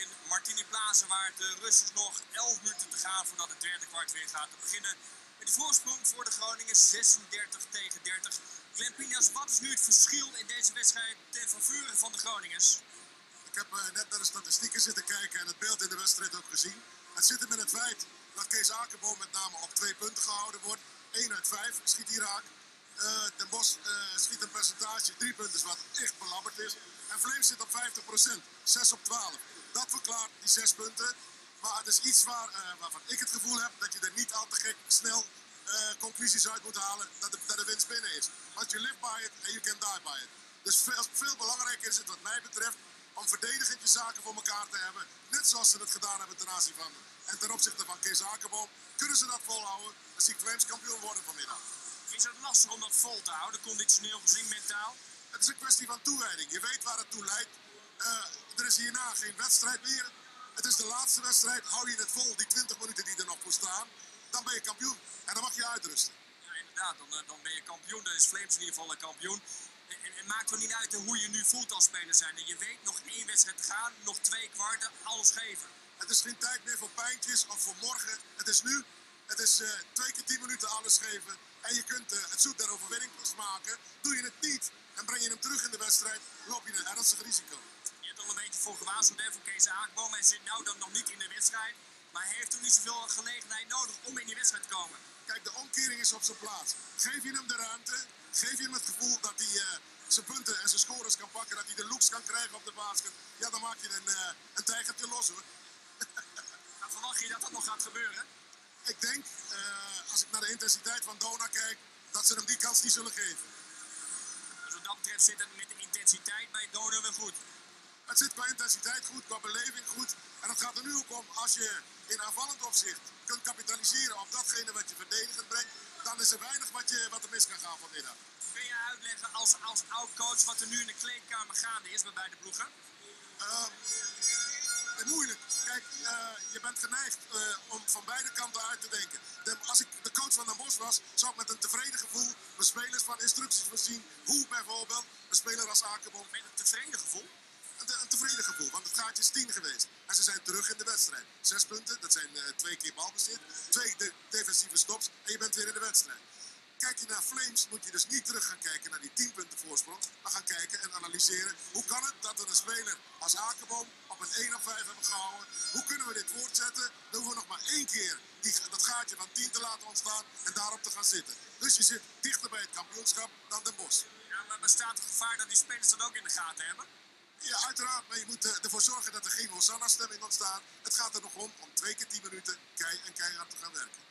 in Martini Plaza, waar de Russen nog 11 minuten te gaan voordat het derde kwart weer gaat te beginnen. Met de voorsprong voor de Groningen 36 tegen 30. Glenn Pinas, wat is nu het verschil in deze wedstrijd ten faveur van de Groningers? Ik heb uh, net naar de statistieken zitten kijken en het beeld in de wedstrijd ook gezien. Het zit hem in het feit dat Kees Akerboom met name op twee punten gehouden wordt. 1 uit 5 schiet hij raak. Uh, Den Bos schiet een percentage, drie punten, wat echt belabberd is. En Vlees zit op 50%, 6 op 12. Dat verklaart die 6 punten. Maar het is iets waar, uh, waarvan ik het gevoel heb dat je er niet al te gek snel conclusies uit moet halen dat de, dat de winst binnen is. Want je live by it en you can die by it. Dus veel, veel belangrijker is het wat mij betreft om verdedigend je zaken voor elkaar te hebben. Net zoals ze het gedaan hebben ten aanzien van en ten opzichte van Kees Akerboom. Kunnen ze dat volhouden, dan zie ik Flames kampioen worden vanmiddag. Is het lastig om dat vol te houden, conditioneel gezien, mentaal? Het is een kwestie van toewijding. Je weet waar het toe leidt. Uh, er is hierna geen wedstrijd meer. Het is de laatste wedstrijd. Hou je het vol, die 20 minuten die er nog voor staan, dan ben je kampioen. En dan mag je uitrusten. Ja, inderdaad. Dan, eh, dan ben je kampioen. Dan is Flames in ieder geval een kampioen. En het maakt er niet uit hoe je nu voelt als speler zijn. En je weet nog één wedstrijd te gaan, nog twee kwarten, alles geven. Het is geen tijd meer voor pijntjes of voor morgen. Het is nu. Het is uh, twee keer tien minuten alles geven. En je kunt uh, het zoet der overwinning maken. Doe je het niet en breng je hem terug in de wedstrijd, loop je een ernstig risico. Voor gewaarschuwd voor Kees Aakboom. Hij zit nou dan nog niet in de wedstrijd. Maar hij heeft toch niet zoveel gelegenheid nodig om in die wedstrijd te komen. Kijk, de omkering is op zijn plaats. Geef je hem de ruimte, geef je hem het gevoel dat hij uh, zijn punten en zijn scores kan pakken, dat hij de looks kan krijgen op de basket. Ja, dan maak je een, uh, een tijgertje los hoor. verwacht je dat dat nog gaat gebeuren? Ik denk, uh, als ik naar de intensiteit van Dona kijk, dat ze hem die kans niet zullen geven. Dus wat dat betreft zit het met de intensiteit bij Dona weer goed? Het zit qua intensiteit goed, qua beleving goed. En het gaat er nu ook om, als je in aanvallend opzicht kunt kapitaliseren op datgene wat je verdedigend brengt, dan is er weinig wat, je, wat er mis kan gaan vanmiddag. Kun je uitleggen als, als oud-coach wat er nu in de kleedkamer gaande is bij beide ploegen? Uh, moeilijk. Kijk, uh, je bent geneigd uh, om van beide kanten uit te denken. De, als ik de coach van Den Bosch was, zou ik met een tevreden gevoel mijn spelers van instructies voorzien. Hoe bijvoorbeeld een speler als Akerbom. Met een tevreden gevoel? Een, tevreden gevoel, want het gaatje is tien geweest. En ze zijn terug in de wedstrijd. Zes punten, dat zijn uh, twee keer balbezit. Twee de defensieve stops en je bent weer in de wedstrijd. Kijk je naar Flames, moet je dus niet terug gaan kijken naar die 10 punten voorsprong. Maar gaan kijken en analyseren. Hoe kan het dat we een speler als Akerboom op een 1 of 5 hebben gehouden? Hoe kunnen we dit voortzetten? Dan hoeven we nog maar één keer die, dat gaatje van 10 te laten ontstaan en daarop te gaan zitten. Dus je zit dichter bij het kampioenschap dan Den Bosch. Ja, maar bestaat het gevaar dat die spelers dat ook in de gaten hebben? Ja, uiteraard. Maar je moet uh, ervoor zorgen dat er geen Hosanna-stemming ontstaat. Het gaat er nog om om twee keer 10 minuten kei en keihard te gaan werken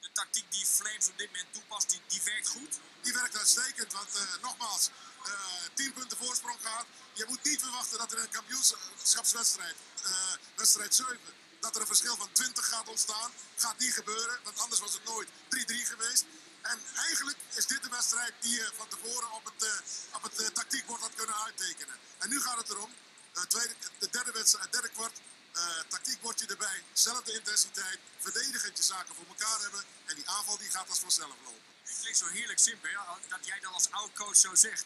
de tactiek die Flames op dit moment toepast, die, die werkt goed? Die werkt uitstekend, want uh, nogmaals, uh, 10 punten voorsprong gaat. Je moet niet verwachten dat er een kampioenschapswedstrijd, uh, wedstrijd 7, dat er een verschil van 20 gaat ontstaan. Gaat niet gebeuren, want anders was het nooit 3-3 geweest. En eigenlijk is dit de wedstrijd die je van tevoren op het, op het tactiekbord had kunnen uittekenen. En nu gaat het erom, uh, tweede, de derde wedstrijd, derde kwart, uh, tactiekbordje erbij, zelfde intensiteit, verdedigend je zaken voor elkaar hebben en die aanval die gaat als vanzelf lopen. Het klinkt zo heerlijk simpel, ja? dat jij dan als oud-coach zo zegt.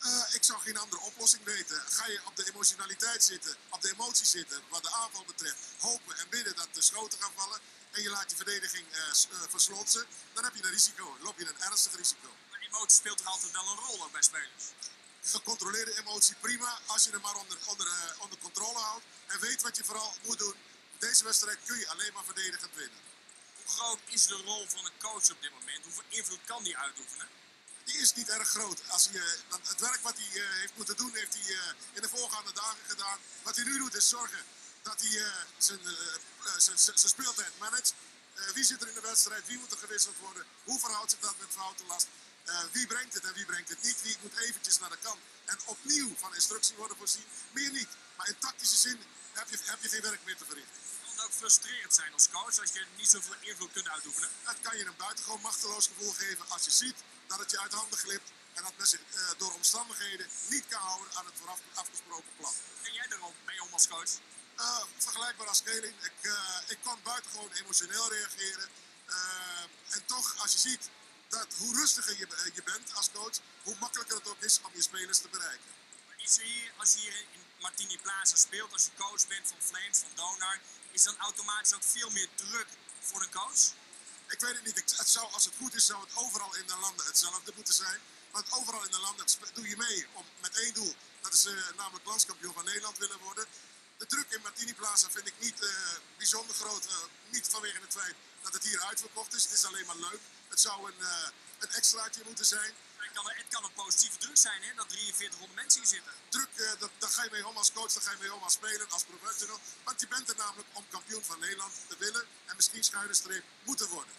Uh, ik zou geen andere oplossing weten. Ga je op de emotionaliteit zitten, op de emoties zitten, wat de aanval betreft, hopen en bidden dat de schoten gaan vallen en je laat je verdediging uh, uh, verslotsen, dan heb je een risico, loop je een ernstig risico. Maar emotie speelt toch altijd wel een rol ook bij spelers? Gecontroleerde emotie prima, als je hem maar onder, onder, onder controle houdt en weet wat je vooral moet doen. Deze wedstrijd kun je alleen maar verdedigend winnen. Hoe groot is de rol van een coach op dit moment? Hoeveel invloed kan die uitoefenen? Die is niet erg groot. Als hij, want het werk wat hij uh, heeft moeten doen, heeft hij in de voorgaande dagen gedaan. Wat hij nu doet, is zorgen dat hij zijn, zijn speeltijd managt. wie zit er in de wedstrijd? Wie moet er gewisseld worden? Hoe verhoudt zich dat met foutenlast? Wie brengt het en wie brengt het niet? Wie moet eventjes naar de kant? En opnieuw van instructie worden voorzien? Meer niet. Maar in tactische zin heb je, heb je geen werk meer te verrichten. Kan het ook frustrerend zijn als coach als je niet zoveel invloed kunt uitoefenen? Het kan je een buitengewoon machteloos gevoel geven als je ziet dat het je uit handen glipt en dat men zich uh, door omstandigheden niet kan houden aan het vooraf afgesproken plan. En jij ook mee om als coach? Uh, vergelijkbaar als Keling. Ik, uh, ik kan buitengewoon emotioneel reageren. en toch, als je ziet dat hoe rustiger je, je bent als coach, hoe makkelijker het ook is om je spelers te bereiken. Maar is er hier, als je hier in Martini Plaza speelt, als je coach bent van Flames, van Donar, is dan automatisch ook veel meer druk voor een coach? Ik weet het niet. Het zou, als het goed is, zou het overal in de landen hetzelfde moeten zijn. Want overal in de landen doe je mee om, met één doel. Dat is eh, namelijk landskampioen van Nederland willen worden. De druk in Martini Plaza vind ik niet eh, bijzonder groot. eh, niet vanwege het feit dat het hier uitverkocht is. Het is alleen maar leuk. Het zou een, eh, een extraatje moeten zijn. Het kan, het kan een positieve druk zijn, hè, dat 4300 mensen hier zitten. Druk, eh, dat, daar ga je mee om als coach, daar ga je mee om als speler, als professional. Want je bent er namelijk om kampioen van Nederland te willen. En misschien schuine streep moeten worden.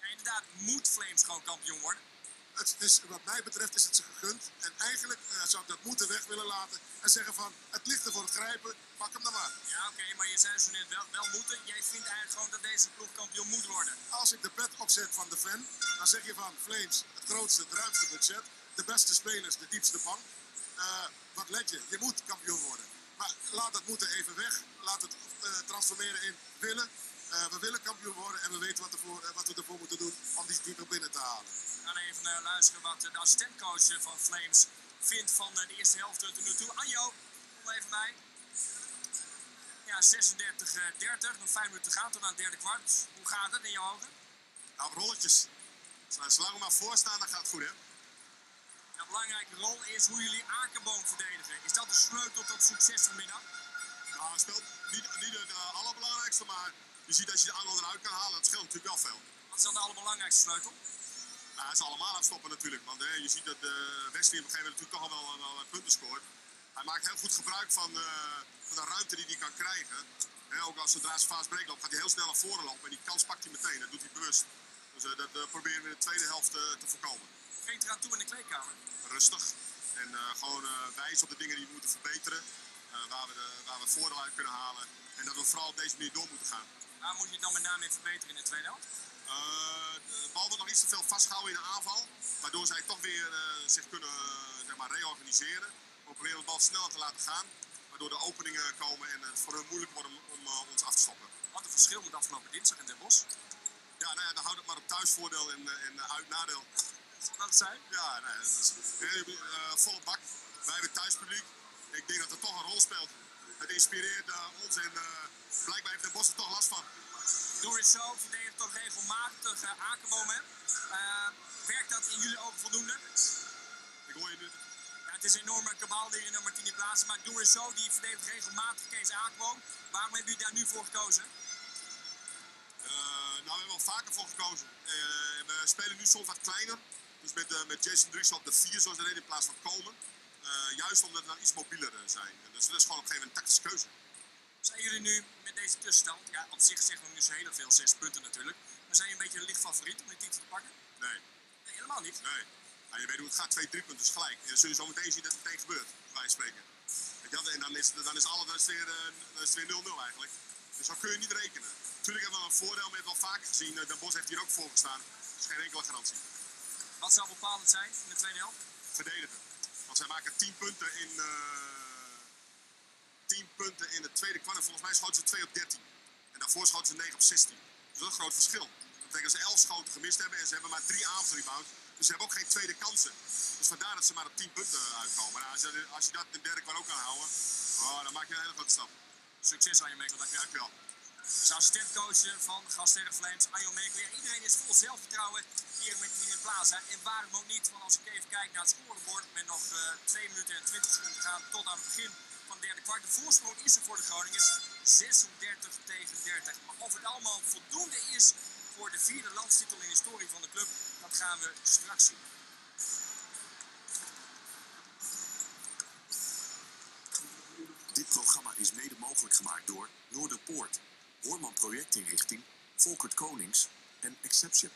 Ja, inderdaad, moet Flames gewoon kampioen worden. Het is, wat mij betreft is het ze gegund. En eigenlijk eh, zou ik dat moeten weg willen laten. En zeggen van, het ligt er voor het grijpen, pak hem dan maar. Ja, oké, maar je zei zo net wel, wel moeten. Jij vindt eigenlijk gewoon dat deze ploeg kampioen moet worden. Als ik de pet opzet van de fan, dan zeg je van Flames, het grootste, het ruimste budget. De beste spelers, de diepste bank. Eh, wat let je? Je moet kampioen worden. Maar laat dat moeten even weg. Laat het eh, transformeren in willen. We willen kampioen worden en we weten wat, ervoor, wat we ervoor moeten doen om die titel binnen te halen. Gaan even eh, luisteren wat eh, de assistentcoach eh, van Flames vindt van de eerste helft tot nu toe. Anjo, kom even bij. Ja, 36, eh, 30, nog 5 minuten te gaan tot aan het derde kwart. Hoe gaat het in je ogen? Nou, rolletjes. Zolang we maar voor staan, dan gaat het goed, hè? Een belangrijke rol is hoe jullie Akenboom verdedigen. Is dat de sleutel tot succes vanmiddag? Nou, het speelt niet, niet het eh, allerbelangrijkste, maar je ziet als je de angel eruit kan halen, dat scheelt natuurlijk wel veel. Wat is dan de allerbelangrijkste sleutel? Het is allemaal aan het stoppen natuurlijk, want hè, je ziet dat uh, Wesley op een gegeven moment natuurlijk toch al wel, wel wat punten scoort. Hij maakt heel goed gebruik van, eh, van de ruimte die hij kan krijgen. Hè, ook als zodra zijn fase break loopt, gaat hij heel snel naar voren lopen en die kans pakt hij meteen. Dat doet hij bewust. Dus eh, dat eh, proberen we in de tweede helft eh, te voorkomen. Geet eraan toe in de kleedkamer. Rustig en eh, gewoon eh, wijzen op de dingen die we moeten verbeteren. eh, waar, we de, waar we voordeel uit kunnen halen. En dat we vooral op deze manier door moeten gaan. Waar moet je het dan met name in verbeteren in de tweede helft? Eh, de bal wordt nog iets te veel vastgehouden in de aanval. Waardoor zij toch weer eh, zich kunnen eh, zeg maar, reorganiseren. We proberen de bal sneller te laten gaan. Waardoor de openingen komen en het voor hun moeilijk wordt om, om ons af te stoppen. Wat een verschil met afgelopen dinsdag in Den Bosch. Ja, nou ja, dan houdt het maar op thuisvoordeel en, en uit nadeel. Zal dat zijn? Ja, nee, dat is volle bak. Wij hebben thuispubliek. Ik denk dat het toch een rol speelt. Het inspireert ons en blijkbaar heeft de Bos er toch last van. Doris zo verdedigt toch regelmatig uh? Uh, werkt dat in jullie ogen voldoende? Ik hoor je nu. Ja, het is een enorme kabaal hier in de Martini Plaza. Maar Doris zo die verdedigt regelmatig Kees Akenboom. Waarom hebben jullie daar nu voor gekozen? Uh, nou, we hebben er al vaker voor gekozen. Uh, we spelen nu soms wat kleiner. Dus met, uh, met Jason Driessen op de 4 zoals de reden in plaats van komen. Juist omdat we dan iets mobieler zijn. Dus dat is gewoon op een gegeven moment een tactische keuze. Zijn jullie nu met deze tussenstand, ja, op zich zeggen we nu zo heel veel, zes punten natuurlijk. Maar zijn jullie een beetje een licht favoriet om die titel te pakken? Nee. Nee, helemaal niet. Nee. Nou, je weet hoe het gaat, twee, drie punten is gelijk. En dan zul je zo meteen zien dat het meteen gebeurt, wij spreken. En dan is, dan is alles dan is het weer 0-0 eigenlijk. Dus zo kun je niet rekenen. Natuurlijk hebben we een voordeel, maar we hebben wel vaker gezien. Den Bos heeft hier ook voor gestaan. Dus geen enkele garantie. Wat zou bepalend zijn in de tweede helft? Verdedigen. Want zij maken 10 punten in, uh, 10 punten in het tweede kwart. En volgens mij schoten ze 2 op 13. En daarvoor schoten ze 9 op 16. Dus dat is een groot verschil. Dat betekent dat ze 11 schoten gemist hebben en ze hebben maar 3 aanvalrebounds. Dus ze hebben ook geen tweede kansen. Dus vandaar dat ze maar op 10 punten uitkomen. Nou, als, je, als je dat in de derde kwart ook kan houden, oh, dan maak je een hele grote stap. Succes aan je Mekel, dankjewel. Dus assistentcoach van Gasterren Flames, Arjo Mekel. Ja, iedereen is vol zelfvertrouwen hier met in de plaza. En waarom ook niet, want als ik even kijk naar het scorebord met nog uh, 2 minuten en 20 seconden te tot aan het begin derde kwart. De voorsprong is er voor de Groningers 36 tegen 30. Maar of het allemaal voldoende is voor de vierde landstitel in de historie van de club, dat gaan we straks zien. Dit programma is mede mogelijk gemaakt door Noorderpoort, Hoorman Projectinrichting, Volkert Konings en Exception.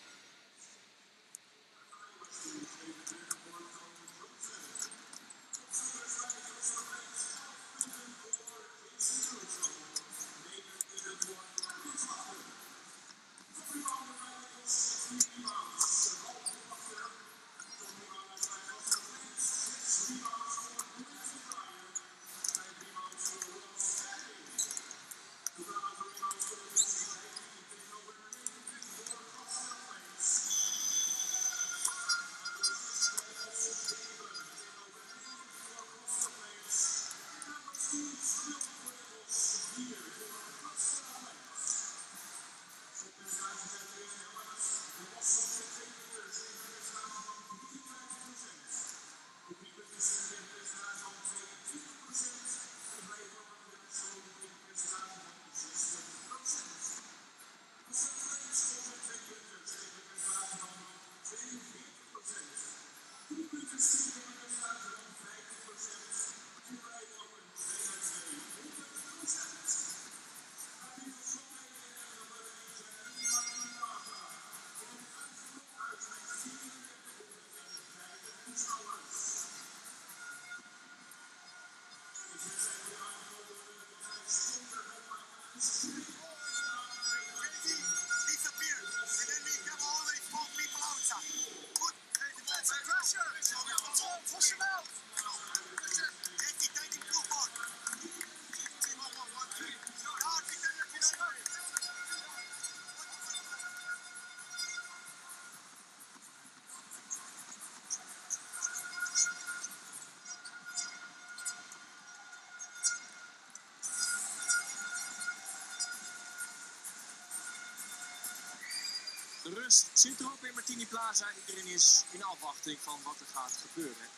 Rust zit erop in Martini Plaza. Iedereen is in afwachting van wat er gaat gebeuren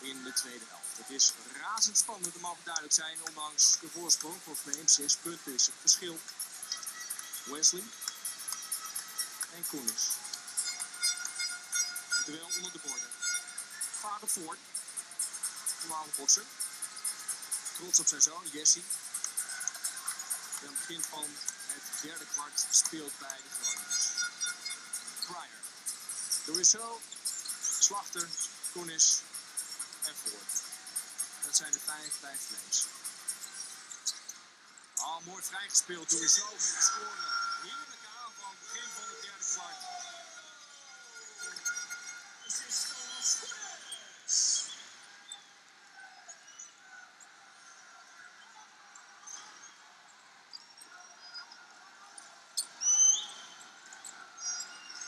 in de tweede helft. Het is razendspannend, dat mag duidelijk zijn. Ondanks de voorsprong voor Flames. Zes punten is het verschil. Wesley en Koenis. Duel onder de borden. Vader Ford. Normale bokser. Trots op zijn zoon Jesse. Aan het begin van het derde kwart speelt bij de Groningers. Pryor. Dorisseau, Slachter, Koenis en Ford. Dat zijn de vijf bij Flames. Ah, mooi vrijgespeeld. Dorisseau met de score. Heerlijke aanval. Begin van het derde kwart.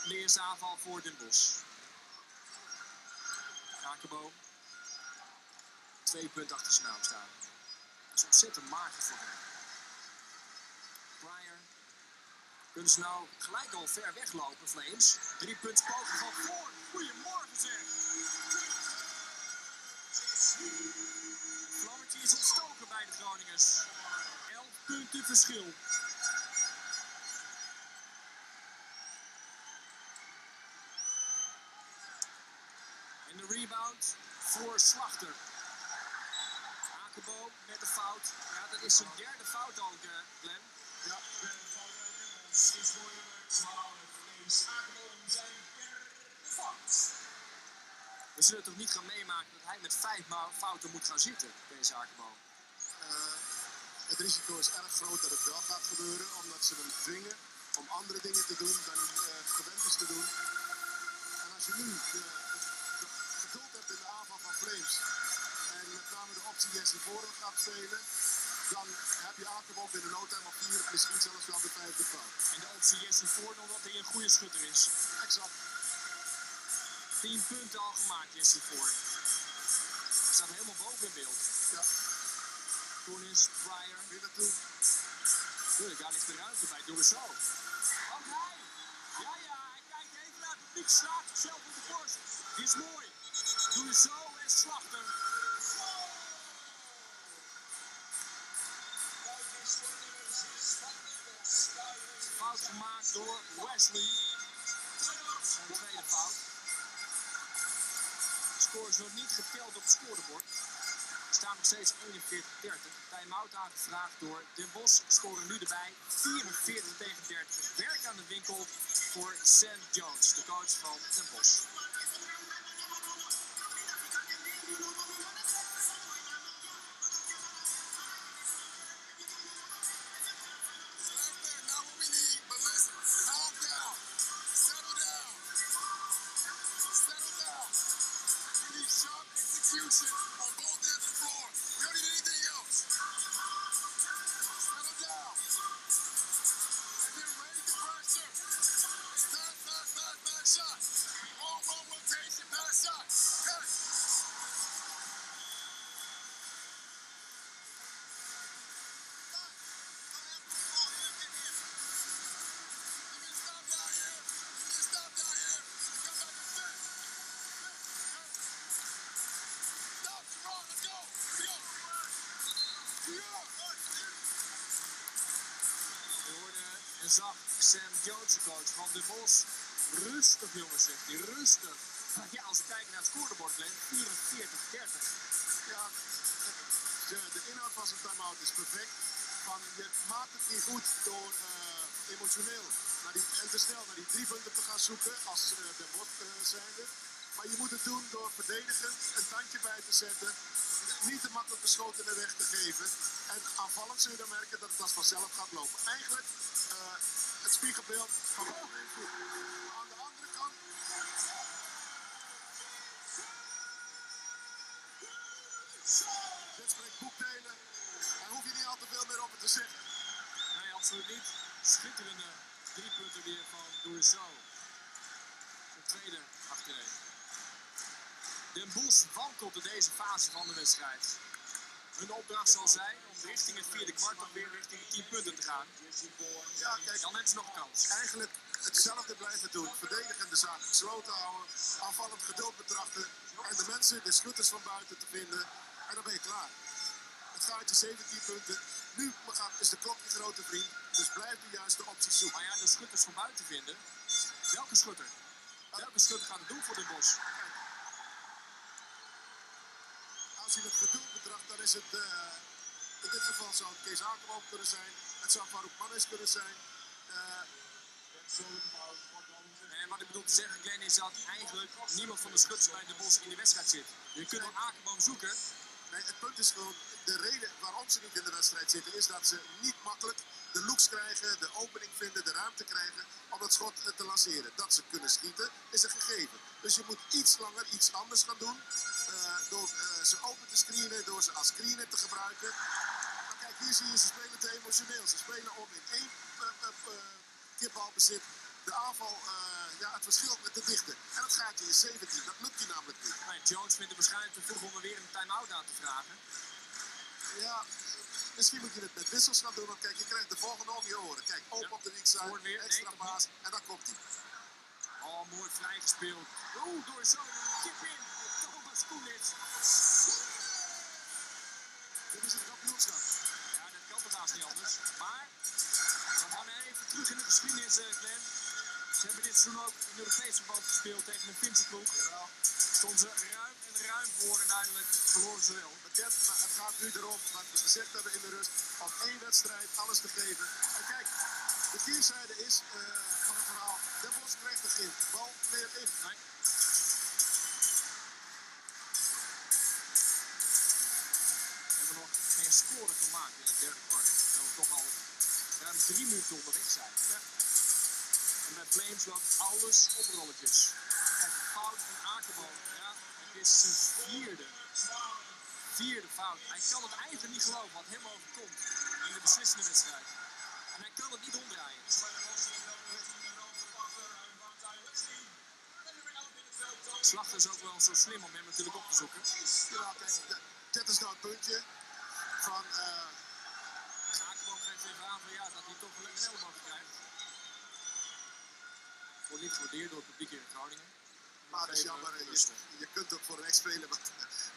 De eerste aanval voor Den Bosch. Kakebo. Twee punten achter zijn naam staan. Dat is ontzettend mager voor hem. Kunnen ze nou gelijk al ver weglopen, Flames? Drie punten poging van voor. Goedemorgen zeg. Vlammetje is ontstoken bij de Groningers. 11 punten verschil. En de rebound voor Slachter. Akebo met de fout. Ja, dat is zijn derde fout al, eh, Glenn. Ja, is voor nummer 12 is Akebom zijn derde fout. We zullen toch niet gaan meemaken dat hij met vijf fouten moet gaan zitten, deze Akebo. Eh, het risico is erg groot dat het wel gaat gebeuren, omdat ze hem dwingen om andere dingen te doen dan hij eh, gewend is te doen. En als je nu de, de Jesse Voren gaat spelen, dan heb je Akebo binnen no time op vier, misschien zelfs wel de vijfde fout. En de optie Jesse Ford, omdat hij een goede schutter is. Exact. 10 punten al gemaakt, Jesse Ford. Hij staat helemaal boven in beeld. Ja, Koenis, Pryor. weer naartoe. Tuurlijk, daar ligt de ruimte bij Dorisseau. Ook hij! Ja, ja, hij kijkt even naar het publiek, slaat zichzelf op de borst. Dit is mooi. Dorisseau en Slachter. Fout gemaakt door Wesley. Zijn tweede fout. Scores wordt niet geteld op het scorebord. Er staan nog steeds 41-30. Time-out aangevraagd door Den Bos. Scoren nu erbij 44 tegen 30. Werk aan de winkel voor Sam Jones, de coach van Den Bos. Thank you. Sam Jones, de coach van Den Bos. Rustig jongens, zegt hij. Rustig. Ja, als we kijken naar het scorebord, Glenn. 44-30. Ja, de, de inhoud van zijn time-out is perfect. Van, je maakt het niet goed door eh, emotioneel naar die, en te snel naar die drie punten te gaan zoeken als uh, Den Bosch uh, zijnde. Maar je moet het doen door verdedigend een tandje bij te zetten. Niet te makkelijk de schoot in de weg te geven. En aanvallend zul je dan merken dat het als vanzelf gaat lopen. Eigenlijk eh, spiegelbeeld van Aan de andere kant Dit spreekt boekdelen. Daar hoef je niet al te veel meer over te zeggen. Nee, absoluut niet. Schitterende drie punten weer van Dourso. Zijn tweede achterin. Den Bosch wankelt deze fase van de wedstrijd. Hun opdracht zal zijn om richting het vierde kwart of weer richting de 10 punten te gaan. Ja, kijk, Dan hebben ze nog kans. eigenlijk hetzelfde blijven doen. Verdedigen de zaak gesloten houden. Aanvallend geduld betrachten. En de mensen, de schutters van buiten te vinden. En dan ben je klaar. Het gaat je 17 punten. Nu is de klok je grote vriend. Dus blijf de juiste opties zoeken. Maar ja, de schutters van buiten vinden. Welke schutter? Welke schutter gaat het doen voor Den Bosch? Als je het geduld betracht, dan is het... eh, in dit geval zou het Kees Akerboom kunnen zijn. Het zou Farouk Manes kunnen zijn. Eh, En wat ik bedoel te zeggen, Glenn, is dat eigenlijk niemand van de schutters bij Den Bosch in de wedstrijd zit. Je kunt wel Akerboom zoeken. Nee, het punt is gewoon, de reden waarom ze niet in de wedstrijd zitten, is dat ze niet makkelijk de looks krijgen, de opening vinden, de ruimte krijgen om het schot eh, te lanceren. Dat ze kunnen schieten, is een gegeven. Dus je moet iets langer iets anders gaan doen. Eh, door eh, ze open te screenen, door ze als screener te gebruiken. Maar kijk, hier zie je ze spelen te emotioneel. Ze spelen om in één uh, uh, keer balbezit de aanval, eh, ja, het verschil met te dichten. En dat gaat je in 17, dat lukt je namelijk niet. Nee, Jones vindt het waarschijnlijk te vroeg om er weer een time-out aan te vragen. Ja, misschien moet je het met wissels gaan doen. Want kijk, je krijgt de volgende om je oren. Kijk, open Ja. op de Hoort weer. extra Nee, nog paas en dan komt hij. Oh, mooi vrijgespeeld. Oeh, door zo tip in. Dit is het kampioenschap. Ja, dat kan toch haast niet anders. Maar we gaan even terug in de geschiedenis, eh, Glenn. Ze hebben dit seizoen ook in Europese verband gespeeld tegen een Finse ploeg. Stonden ze ruim en ruim voor en uiteindelijk verloren ze wel. Maar het gaat nu erom, wat we gezegd hebben in de rust, om één wedstrijd alles te geven. En kijk, de keerzijde is eh, van het verhaal, De Bos krijgt er geen bal meer in. Nee. Score gemaakt in het derde kwart. Terwijl we toch al ruim drie minuten onderweg zijn. En bij Flames loopt alles op rolletjes. Kijk, fout van Akerboom. Ja, het is zijn vierde. Vierde fout. Hij kan het eigenlijk niet geloven wat hem overkomt in de beslissende wedstrijd. En hij kan het niet omdraaien. Slachter is ook wel zo slim om hem natuurlijk op te zoeken. Ja, dit is nou het puntje van... eh, Akerboom geeft even aan van ja, dat hij toch wel een elleboog krijgt. Wordt niet gewaardeerd door het publiek in Groningen. Maar dat is jammer. Je, je kunt ook voor een ex-speler wat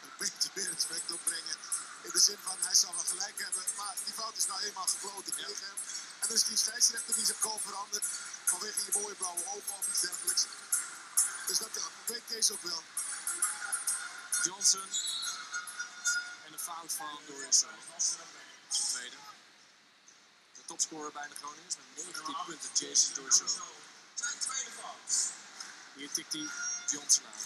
een beetje meer respect opbrengen. In de zin van, hij zal wel gelijk hebben. Maar die fout is nou eenmaal gefloten Ja. tegen hem. En dus die scheidsrechter die zijn call verandert. Vanwege je mooie blauwe ogen of iets dergelijks. Dus dat weet Kees ook wel. Johnson. Fout van Dorisso. Zijn tweede. De topscorer bij de Groningers met 19 punten, Jason tweede fout. Hier tikt hij Johnson aan.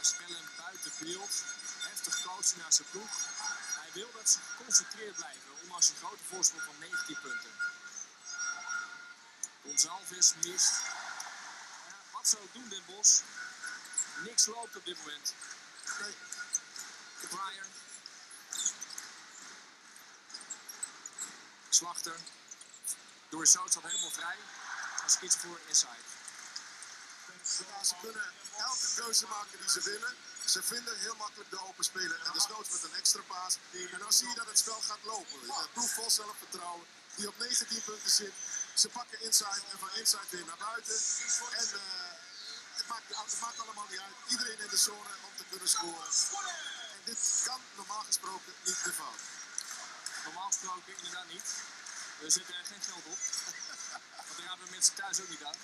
Spellen buiten beeld. Heftig coachen naar zijn ploeg. Hij wil dat ze geconcentreerd blijven, ondanks een grote voorsprong van 19 punten. Gonzalvis mist. Wat zou doen, Den Bos? Niks loopt op dit moment. Nee. Slachter. Door staat helemaal vrij. Hij schiet voor inside. ze kunnen elke keuze maken die ze willen. Ze vinden heel makkelijk de open speler. En desnoods met een extra paas. En dan zie je dat het spel gaat lopen. Een ploeg vol zelfvertrouwen. Die op 19 punten zit. Ze pakken inside en van inside weer naar buiten. En eh, maakt, het maakt allemaal niet uit. Iedereen in de zone om te kunnen scoren. En dit kan normaal gesproken niet de fout. Normaal gesproken inderdaad niet. We zetten er geen geld op. Want daar hebben we mensen thuis ook niet aan.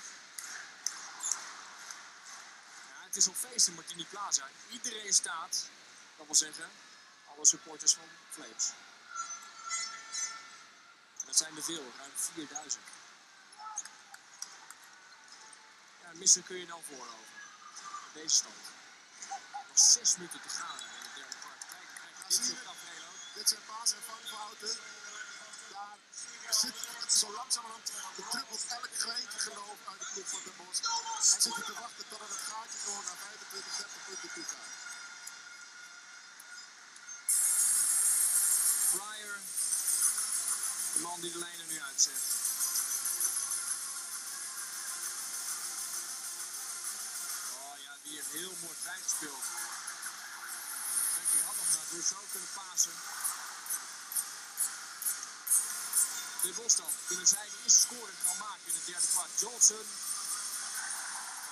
Ja, het is al feest in Martini Plaza. Iedereen staat, dat wil zeggen, alle supporters van Flames. En dat zijn er veel, ruim 4000. Ja, missen kun je dan voorover. Deze stand. Nog zes minuten te gaan in het derde kwart. Kijk, kijk, dit. Dit zijn paas- en vangfouten. Daar zit zo langzamerhand druppelt elk greintje geloof uit de ploeg van Den Bosch. Hij zit te wachten totdat het gaatje gewoon naar 25, 30 punten toe gaat. Fryer, de man die de lijnen nu uitzet. Heel mooi vrijgespeeld. Kijk, die had nog naar Rousseau kunnen pasen. De Bos dan. Kunnen zij de eerste score gaan maken in het derde kwart? Johnson.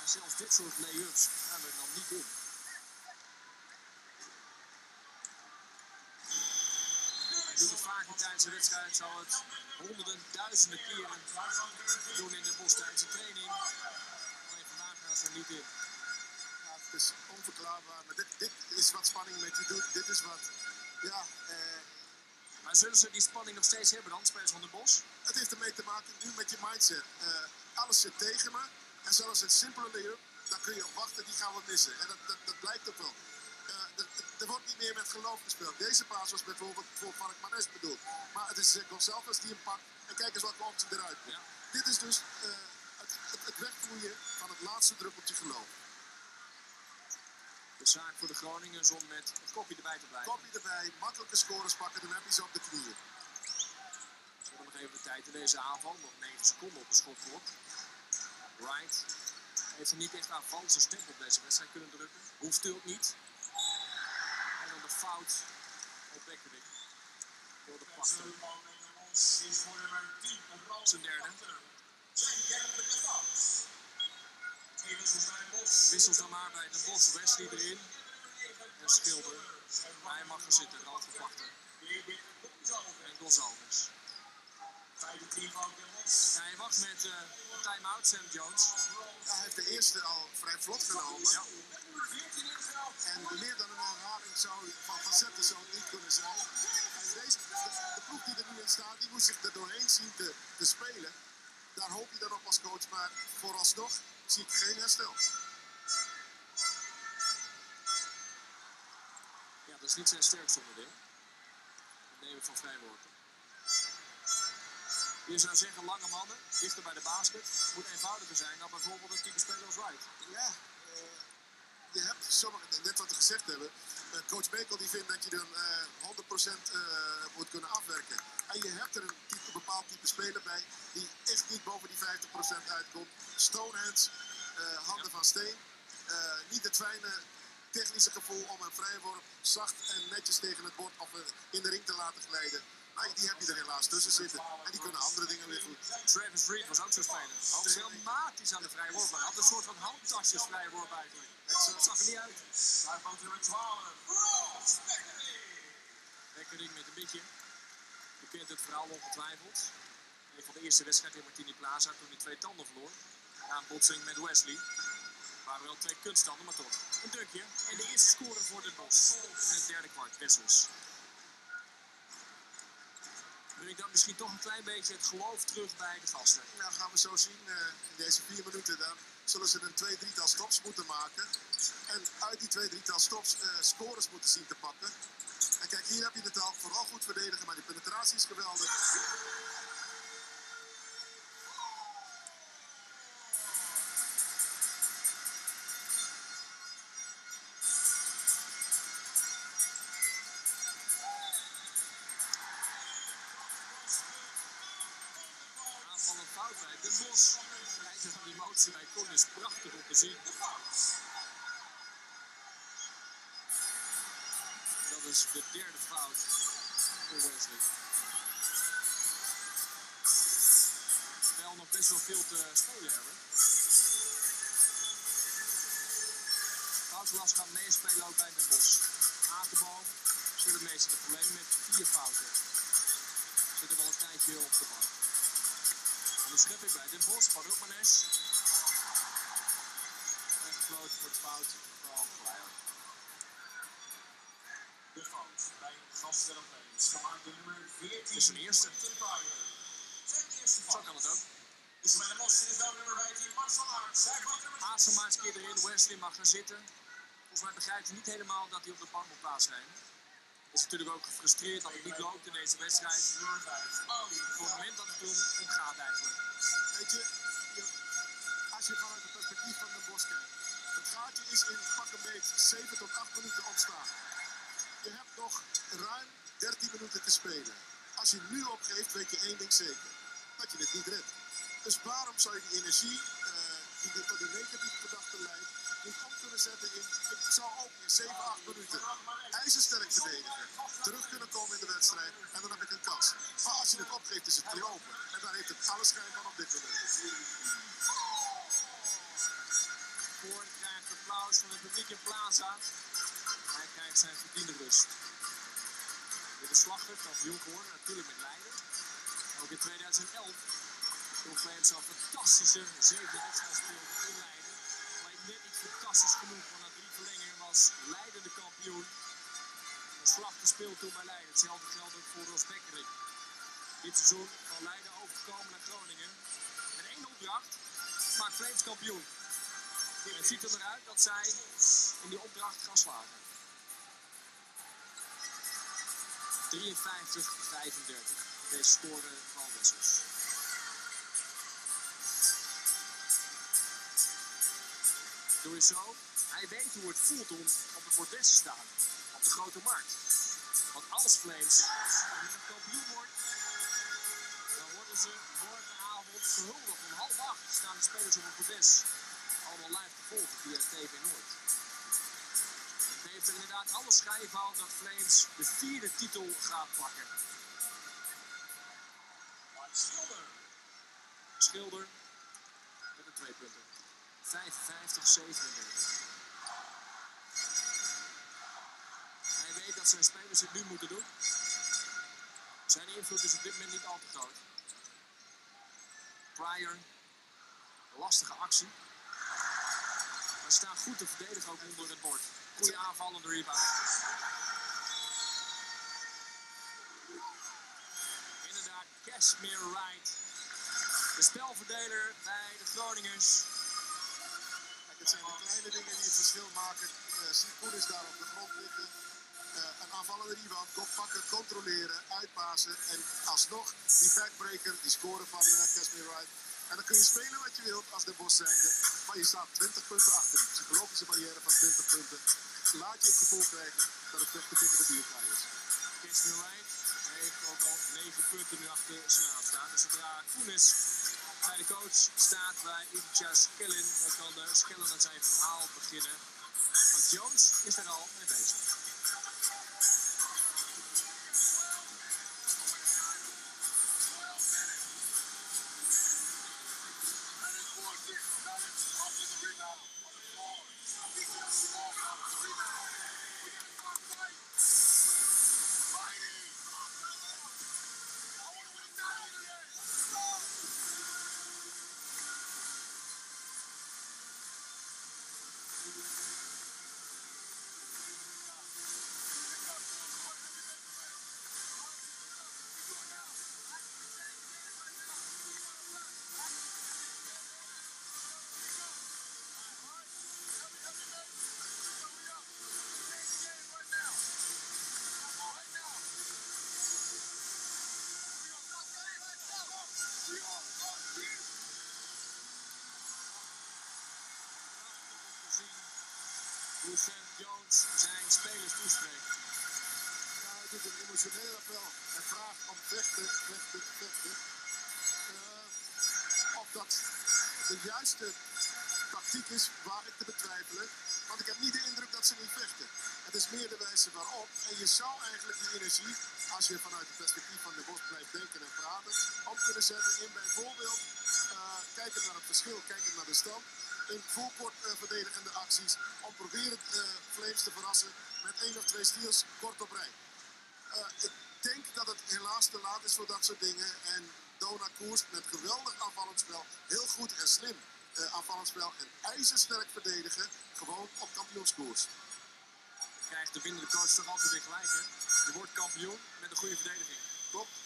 En zelfs dit soort lay-ups gaan er dan niet in. Hij doet het vaker tijdens de wedstrijd. Zal het honderden, duizenden keren doen in de Bos tijdens de training. Alleen vandaag gaan ze er niet in. Is onverklaarbaar, maar dit, dit is wat spanning met je doet. Dit is wat, ja, eh, Maar zullen ze die spanning nog steeds hebben dan, spelers van de Bos? het heeft ermee te maken nu met je mindset. Eh, alles zit tegen me. En zelfs een simpele lay-up, daar kun je op wachten, die gaan we missen. En dat, dat, dat blijkt ook wel. Eh, er- wordt niet meer met geloof gespeeld. Deze paas was bijvoorbeeld voor Mark Manes bedoeld. Maar het is uh, Gonçalves die hem pakt. En kijk eens wat optie eruit komt. Ja. Dit is dus het, het, van het laatste druppeltje geloof. De zaak voor de Groningen om met het kopje erbij te blijven. Kopje erbij, makkelijke scores pakken, dan heb je ze op de knieën. Ze hebben nog even de tijd in deze aanval. Nog 9 seconden op de schotklok. Wright heeft er niet echt aanvallend zijn stempel op deze wedstrijd kunnen drukken. Hoeft u ook niet. En dan de fout op. Door de de is voor nummer 10. Een brand Zijn derde. Zijn derde Wissels dan maar bij de Bos. Wesley erin. En Schilder. Hij mag gaan zitten. Binnen Gonzalez. En Bos. Ja, hij wacht met een time-out, Sam Jones. Ja, hij heeft de eerste al vrij vlot genomen. Ja. Nummer 14 ingehaald. En meer dan een herhaling zou van facetten zou het niet kunnen zijn. En deze, de, de ploeg die er nu in staat, die moet zich er doorheen zien te, te spelen. Daar hoop je dan op als coach, maar vooralsnog zie ik geen herstel. Ja, dat is niet zijn sterkste onderdeel. Het nemen van vrijworpen. Je zou zeggen, lange mannen, dichter bij de basket, moet eenvoudiger zijn dan bijvoorbeeld een type speler als Wright. Ja, eh, je hebt sommige, net wat we gezegd hebben. Eh, coach Bekel die vindt dat je eh 100% eh, moet kunnen afwerken. En je hebt er een, type, een bepaald type speler bij die echt niet boven die 50% uitkomt. Stonehands, eh, handen van steen. Eh, niet het fijne technische gevoel om een vrijworp zacht en netjes tegen het bord of eh, in de ring te laten glijden. Maar die heb je er helaas tussen zitten. En die kunnen andere dingen weer goed. Travis Reed was ook zo'n speler. Dramatisch aan de vrije worp. Hij had een soort van handtasjes vrije worp eigenlijk. Dat zag er niet uit. Daar komt nummer 12. Ross Beckering. Met een beetje. Je kent het verhaal ongetwijfeld. Een van de eerste wedstrijden in Martini Plaza toen hij twee tanden verloor. Na een botsing met Wesley. Het waren wel twee kunststanden, maar toch. Een dunkje. En de eerste score voor de Bos. In het derde kwart, Wessels. Wil ik dan misschien toch een klein beetje het geloof terug bij de gasten. Nou, gaan we zo zien eh, in deze vier minuten. Dan zullen ze een twee, drietal stops moeten maken. En uit die twee, drietal stops eh, scores moeten zien te pakken. En kijk, hier heb je het al. Vooral goed verdedigen, maar die penetratie is geweldig. Motie bij is prachtig om te zien. Dat is de derde fout voor Wesley. Wel nog best wel veel te spelen hebben. Gaat meespelen ook bij Den Bos. Akenboom zit het meeste de probleem met vier fouten. Zit er wel een tijdje op de bank. En de schepping bij Den van Voor de fout van Gleijer. De fout bij Gastelpeens. Gemaakt door nummer 14. Het is zijn eerste. Zijn eerste Zo fout. kan het ook. Is bij de het veld nummer 15. Marcel Aerts. Hij valt nummer 10. Haasema eens een keer erin. Wesley mag gaan zitten. Volgens mij begrijpt hij niet helemaal dat hij op de bank moet plaatsnemen. Is natuurlijk ook gefrustreerd dat het niet loopt in deze wedstrijd. Voor het moment dat het om, om gaat eigenlijk. Weet je, is in pak een beet 7 tot 8 minuten ontstaan. Je hebt nog ruim 13 minuten te spelen. Als je nu opgeeft, weet je één ding zeker. Dat je dit niet redt. Dus waarom zou je die energie, eh, die dit tot die negatieve gedachten leidt, niet om kunnen zetten in, ik zou ook in 7, 8 minuten ijzersterk verdedigen, terug kunnen komen in de wedstrijd en dan heb ik een kans. Maar als je het opgeeft, is het te lopen. En daar heeft het alle schijn van op dit moment. Applaus van het publiek Plaza. Hij krijgt zijn verdiende rust. Dit is kampioen geworden, natuurlijk met Leiden. Ook in 2011 toen Flames al fantastische zevende wedstrijd speelde in Leiden. Alleen net niet fantastisch genoeg, want na drie verlengingen was Leiden de kampioen. En Slagger speelt toen bij Leiden. Hetzelfde geldt ook voor Ros Bekkering. Dit seizoen van Leiden overgekomen naar Groningen. Met één opdracht, maak Flames kampioen. En het ziet er naar uit dat zij in die opdracht gaan slagen. 53-35. Deze scoorde van Wessels. Doe je zo. Hij weet hoe het voelt om op het bordes te staan. Op de grote markt. Want als Flames kampioen wordt, dan worden ze morgenavond gehuldigd. Om half acht staan de spelers op het bordes. Allemaal live volgen via TV Noord. Het heeft er inderdaad alle schijn van dat Flames de vierde titel gaat pakken. Schilder. Schilder met een twee punten. 55, 37. Hij weet dat zijn spelers het nu moeten doen. Zijn invloed is op dit moment niet al te groot. Pryor, lastige actie. Ze staan goed te verdedigen ook onder het bord. Goede aanvallende rebound. Inderdaad, Cashmere Wright. De spelverdeler bij de Groningers. Kijk, het zijn de kleine dingen die het verschil maken. Uh, is daar op de grond liggen. Uh, een aanvallende rebound, kop pakken, controleren, uitpassen. En alsnog die backbreaker, die scoren van uh, Casimir Wright. En dan kun je spelen wat je wilt als de bos zijnde. Maar je staat 20 punten achter. Die psychologische barrière van 20 punten. Laat je het gevoel krijgen dat het vechten tegen de bierkaai is. Casimir Wright heeft ook al 9 punten nu achter zijn naam staan. Dus zodra Koenis bij de coach staat bij Ivica Skellin, dan kan de Skellin aan zijn verhaal beginnen. Want Jones is er al mee bezig. Sam Jones zijn spelers toespreekt. Ja, het is een emotioneel appel. Hij vraagt om vechten, vechten, vechten. Of dat de juiste tactiek is, waar ik te betwijfelen. Want ik heb niet de indruk dat ze niet vechten. Het is meer de wijze waarop. En je zou eigenlijk die energie, als je vanuit het perspectief van de bos blijft denken en praten, om kunnen zetten in bijvoorbeeld uh, kijken naar het verschil, kijken naar de stand in fullcourt uh, verdedigende acties. Om proberen uh, Flames te verrassen met één of twee steals kort op rij. Uh, ik denk dat het helaas te laat is voor dat soort dingen. En Dona Koers met geweldig aanvallend spel, heel goed en slim aanvallend spel en ijzersterk verdedigen, gewoon op kampioenskoers. Krijgt de winnende coach toch altijd weer gelijk, hè? Je wordt kampioen met een goede verdediging. Klopt.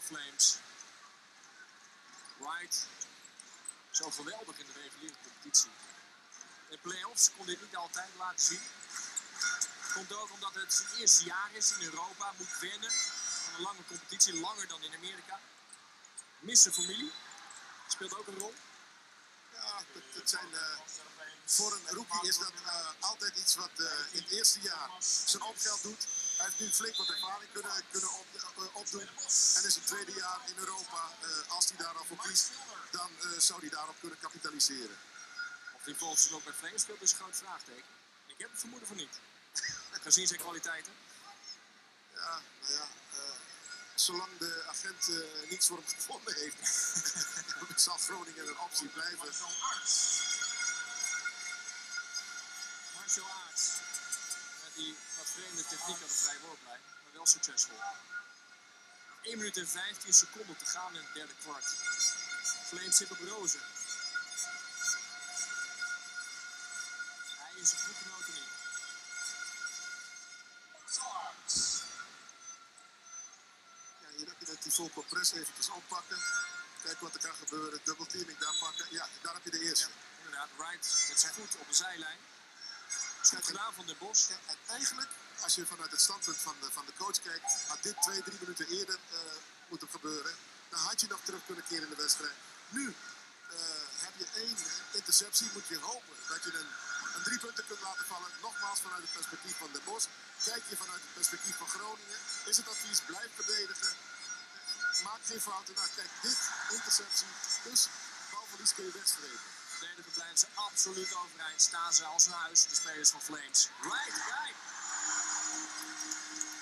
Flames. White zo geweldig in de reguliere competitie. In play-offs kon dit niet altijd laten zien. Komt ook omdat het zijn eerste jaar is in Europa, moet wennen aan een lange competitie, langer dan in Amerika. Missen familie, speelt ook een rol. Ja, zijn, eh, voor een rookie is dat eh, altijd iets wat eh, in het eerste jaar zijn opgeld doet. Hij heeft nu flink wat ervaring kunnen, kunnen op, eh, opdoen. En in zijn tweede jaar in Europa, eh, als hij daar al voor kiest, dan eh, zou hij daarop kunnen kapitaliseren. Of die volgens ook bij Flames speelt is een groot vraagteken. Ik heb het vermoeden van niet. Gezien zijn kwaliteiten. Ja, nou ja, zolang de agent niets voor hem gevonden heeft, zal Groningen een optie blijven. Marcel Aerts. Die wat vreemde techniek aan de vrije. Maar wel succesvol. 1 minuut en 15 seconden te gaan in het derde kwart. Flames zit op rozen. Hij is een groepgenoten niet. Ja, hier heb je dat die Volko Press eventjes oppakken. Kijk wat er kan gebeuren. Dubbelteaming daar pakken. Ja, daar heb je de eerste. Inderdaad, Wright met zijn voet op de zijlijn. Goed gedaan van de Bos. En eigenlijk, als je vanuit het standpunt van de, van de coach kijkt, had dit twee, drie minuten eerder eh, moeten gebeuren. Dan had je nog terug kunnen keren in de wedstrijd. Nu eh, heb je één interceptie, moet je hopen dat je een, een drie punten kunt laten vallen. Nogmaals vanuit het perspectief van de Bos. Kijk je vanuit het perspectief van Groningen, is het advies blijf verdedigen. Maak geen fouten. Nou, kijk, dit interceptie, dus balverlies kun je wegstrepen. Verdedigen blijven ze absoluut overeind. Staan ze als een huis, de spelers van Flames. Right, kijk.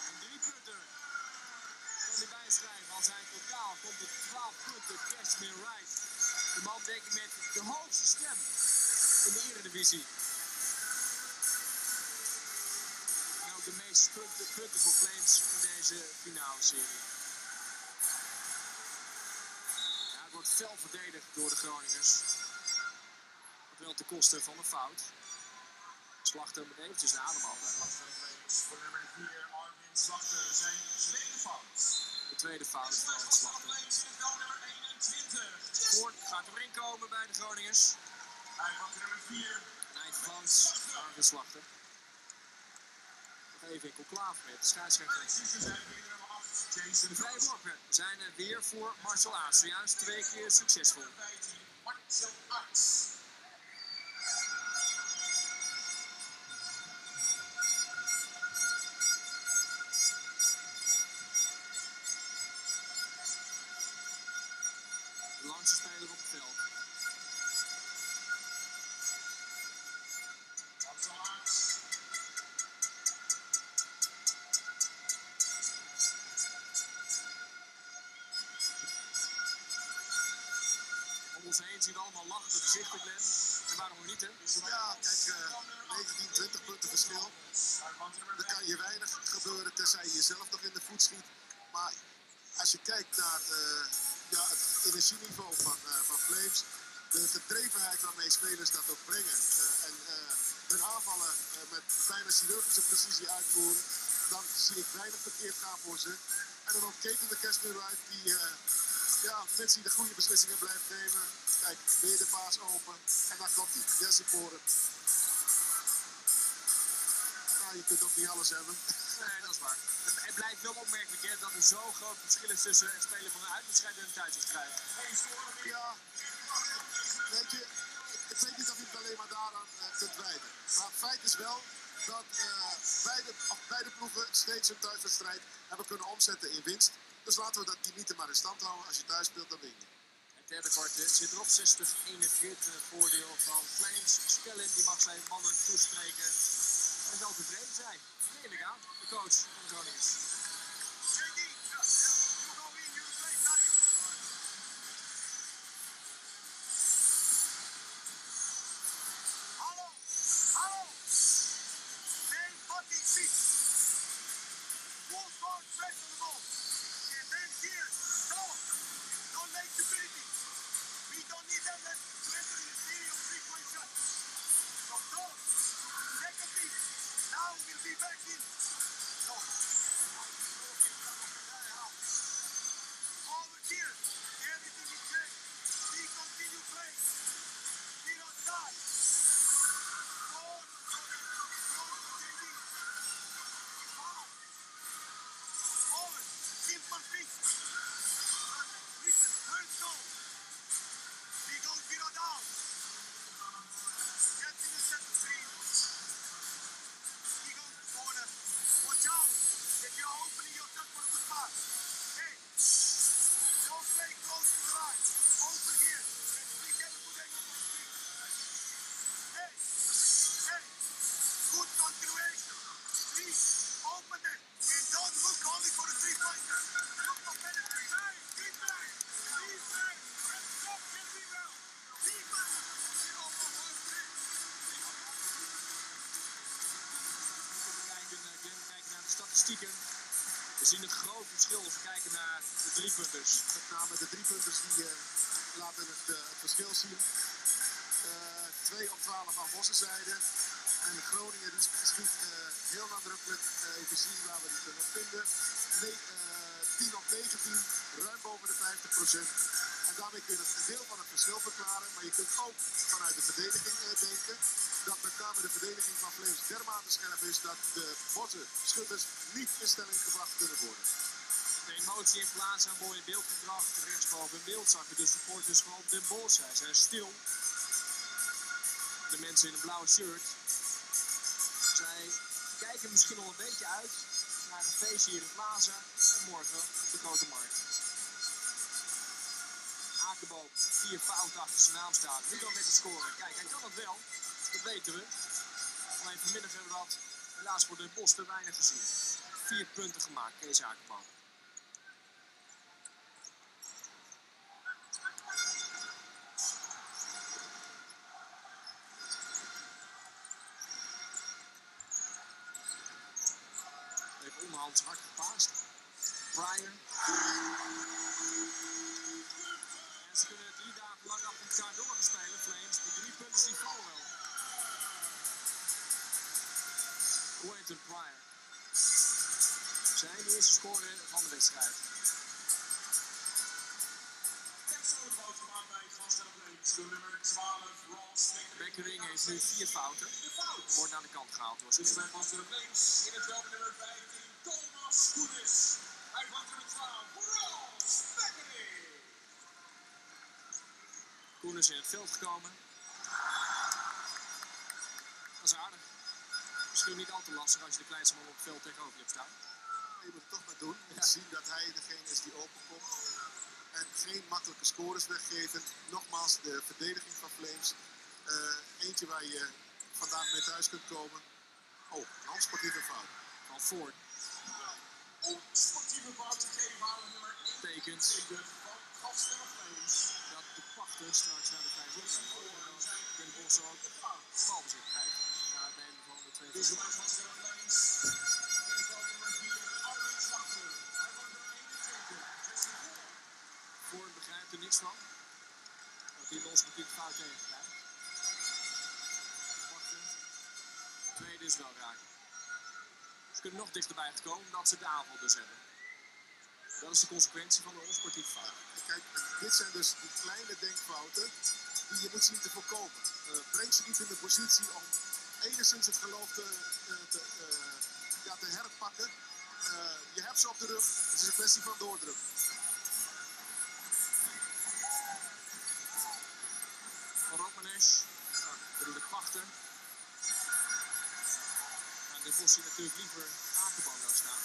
Een drie punten. Kan hij bijschrijven als hij totaal komt op 12 punten. Cashmere Wright. De man met de hoogste stem in de Eredivisie. En de meeste punten, voor Flames in deze finale serie. Het wordt fel verdedigd door de Groningers. Wel ten koste van een fout. Slachter moet eventjes de adem af. Voor nummer 4, Armin Slachter, zijn tweede fout. De tweede fout van Slachter. In het veld nummer 21. Ford gaat erin komen bij de Groningers. Hij pakt nummer 4. Nijt Frans, Arvid Slachter. Nog even in conclave met de scheidsrechter. Precies zijn weer nummer 8, Jason De vrije worpen zijn er weer voor Marcel Aas. Zojuist twee keer succesvol. 15, Marcel Arts. Chirurgische precisie uitvoeren, dan zie ik weinig verkeerd gaan voor ze. En dan ook Keten de uit die, eh, ja, hij de goede beslissingen blijft nemen. Kijk, weer de paas open en dan komt hij. Jesse Poren. Nou, je kunt ook niet alles hebben. Nee, dat is waar. Het, het blijft wel opmerkelijk hè, dat er zo groot verschil is tussen het spelen van een uitwedstrijd en een thuiswedstrijd. Ja, weet je, ik, weet niet of je het alleen maar daaraan eh, kunt wijten. Maar het feit is wel dat eh, beide, beide ploegen steeds hun thuiswedstrijd hebben kunnen omzetten in winst. Dus laten we dat niet maar in stand houden. Als je thuis speelt, dan win je. Het derde kwart eh, zit erop, 60 41 het voordeel van Flames. Skellen die mag zijn mannen toespreken en wel tevreden zijn. Heerlijk aan, de coach van. We zien een groot verschil als we kijken naar de driepunters. Met name de drie punters die eh, laten het, eh, het verschil zien. Eh 2 op 12 aan Bossenzijde. En Groningen die schiet eh, heel nadrukkelijk. Eh, even zien waar we die kunnen vinden. Nee, eh, 10 op 19, ruim boven de 50% En daarmee kun je een deel van het verschil verklaren. Maar je kunt ook vanuit de verdediging eh, denken. Dat met name de verdediging van Flames dermate scherp is dat de bosse schutters niet in stelling gebracht kunnen worden. De emotie in plaats en mooi in beeld gebracht. Rechtsboven in beeld zag je de supporters van Den. Zij zijn stil. De mensen in een blauwe shirt. Zij kijken misschien al een beetje uit naar een feestje hier in Plaza. En morgen op de Grote Markt. Akenboom, vier fouten achter zijn naam staat. Nu dan met de scoren. Kijk, hij kan het wel. Dat weten we. Alleen vanmiddag hebben we dat helaas voor Den Bosch te weinig gezien. Vier punten gemaakt, Kees Akenboom. Even onderhands hard gepaast. Pryor. En ze kunnen drie dagen lang achter elkaar door gaan spelen, Flames. De drie punten die vallen wel. Quentin Pryor. Zijn eerste score van de wedstrijd. Persoonlijk fout gemaakt bij Vaststellen Flames. De nummer 12, Ross Beckering heeft nu vier fouten. Wordt aan de kant gehaald door Dus Skiller. bij Vaststellen Flames in het veld nummer 15, Thomas Koenis. Hij kwam nummer 12, Ross Beckering. Koen is in het veld gekomen. Dat is aardig. Misschien niet al te lastig als je de kleinste man op het veld tegenover je hebt staan. Je moet het toch maar doen. Je Ja. zien dat hij degene is die openkomt. En geen makkelijke scores weggeven. Nogmaals, de verdediging van Flames. Eh, eentje waar je vandaag mee thuis kunt komen. Oh, een handsportieve fout. Van Ford Onsportieve fout gegeven aan nummer 1 betekent tegen van Flames. dat de pachter straks naar de vijf wordt gaan. Den Bosch ook balbezit krijgt. Het nemen van de twee Dus bij vrije Vaststellen Flames in het veld nummer 4, Arwin Slachter. Hij kwam nummer 21, Jesse Moore. Ford begrijpt er niks van. Dat hij een onsportieve fout tegen krijgt. Pachter. Tweede is wel raak. Ze kunnen nog dichterbij gekomen omdat ze de aanval dus hebben. Dat is de consequentie van de fout. En Kijk, dit zijn dus die kleine denkfouten die je moet zien te voorkomen. Eh, breng ze niet in de positie om enigszins het geloof te, eh, te, eh, ja, te herpakken. Eh, je hebt ze op de rug, het is een kwestie van doordruk. Van Rokmanesh. Nou, bedoel de pachter. Nou, de ziet natuurlijk liever Akenboom daar staan.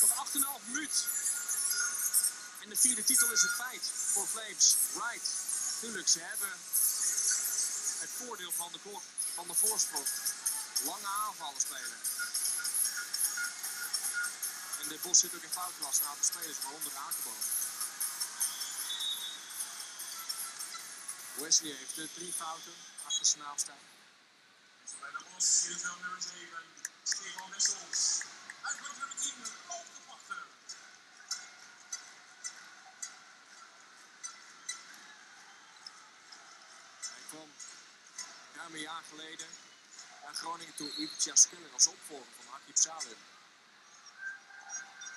Nog 8,5 minuut. En de vierde titel is een feit voor Flames. Right. Tuurlijk, ze hebben het voordeel van de, van de voorsprong. Lange aanvallen spelen. En de Bos zit ook in foutklas. Een aantal spelers, waaronder Akenboom. Wesley heeft de drie fouten achter zijn naam staan. Bij de Bos veld nummer 7, Stefan Wessels. Kwam nummer 10, Rolf de Pachter. Hij kwam ruim een jaar geleden naar Groningen toe. Ivica Skeller als opvolger van Hakib Salim.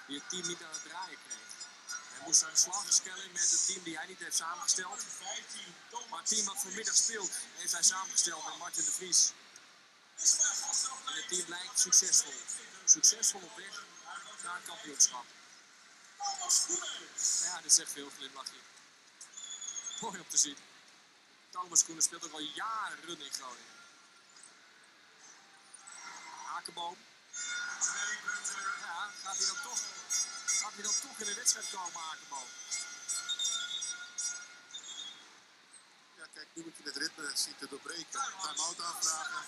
Die het team niet aan het draaien kreeg. Hij moest aan de slag met het team die hij niet heeft samengesteld. 15, Thomas Maar het team wat vanmiddag speelt, heeft hij samengesteld met Martin de Vries. is En het team lijkt succesvol. Succesvol op weg naar kampioenschap. Ja, dit zegt veel glimlachje. Mooi om te zien. Thomas speelt ook al jaren in Groningen. Akenboom. Punten. Ja, gaat hij dan toch, gaat hij dan toch in de wedstrijd komen, Akenboom? Ja, kijk, nu moet je het ritme zien te doorbreken. Time-out aanvragen.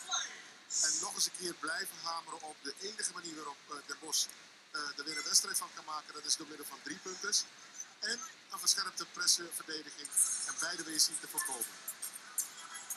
En nog eens een keer blijven hameren op de enige manier waarop eh, Den Bosch eh er weer een wedstrijd van kan maken. Dat is door middel van drie punters. En een verscherpte pressenverdediging. En beide weer te voorkomen.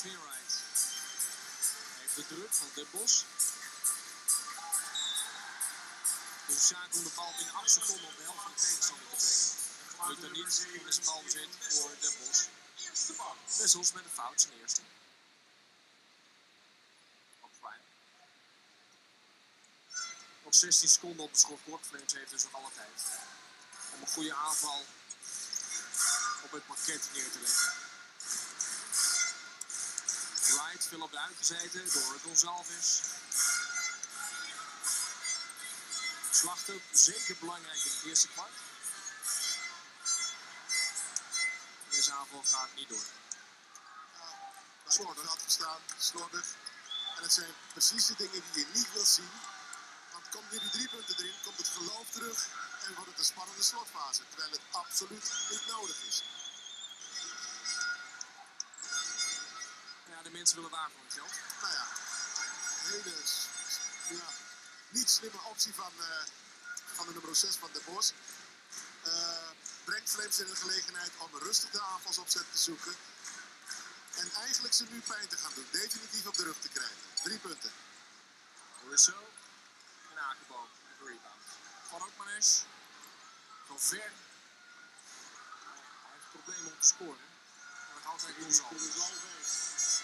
Smeerwright heeft de druk van Den Bos. Dus een zaak om de bal binnen 8 seconden op de helft van de tegenstander te brengen. Lukt er niet, dan is de bal bezit voor Den Bos. Wessels met een fout, zijn eerste. Op Prime. Nog 16 seconden op het schotklok. Flames heeft dus nog alle tijd. Om een goede aanval op het pakket neer te leggen. Veel op de uitgezeten door Gonzalez. Slachten, zeker belangrijk in het eerste kwart. Deze aanval gaat niet door. Slordig had gestaan, slordig. En het zijn precies de dingen die je niet wilt zien. Want komt weer die drie punten erin, komt het geloof terug en wordt het een spannende slotfase. Terwijl het absoluut niet nodig is. De mensen willen waar voor hun geld. Nou ja, een hele ja, niet slimme optie van, eh, van de nummer 6 van de Bos. Eh, brengt Flames in de gelegenheid om rustig de aanvalsopzet te zoeken. En eigenlijk ze nu pijn te gaan doen. Definitief op de rug te krijgen. Drie punten. Russo en Akenboom met de rebound. Van Ookmanes. Van ver. Hij heeft problemen om te scoren. Maar nog altijd Gonzalez.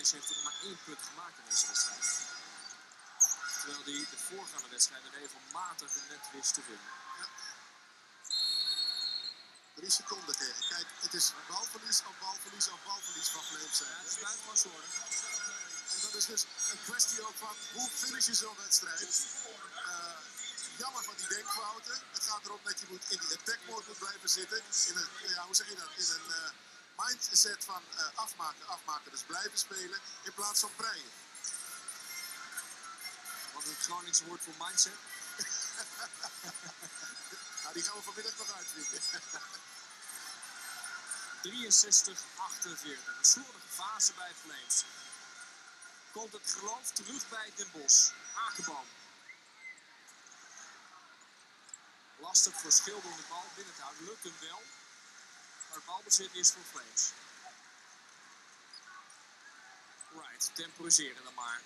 Ja, heeft er maar één punt gemaakt in deze wedstrijd. Terwijl hij de voorgaande wedstrijden regelmatig een net wist te winnen. Drie seconden tegen. Kijk, het is balverlies op balverlies op balverlies van Flames. Ja, het is buitengewoon slordig. En dat is dus een kwestie ook van hoe finish je zo'n wedstrijd. Eh, jammer van die denkfouten. Het gaat erom dat je moet in die attack mode moet blijven zitten. In een, ja, hoe zeg je dat? In een eh, mindset van eh, afmaken, afmaken. Dus blijven spelen in plaats van breien. Wat is het Groningse woord voor mindset? Nou, die gaan we vanmiddag nog uitvinden. 63, 48. Een slordige fase bij Flames. Komt het geloof terug bij Den Bos. Akenboom. Lastig voor Schilder om de bal binnen te houden. Lukt hem wel. Maar het balbezit is voor Flames. Right, temporiseren dan maar.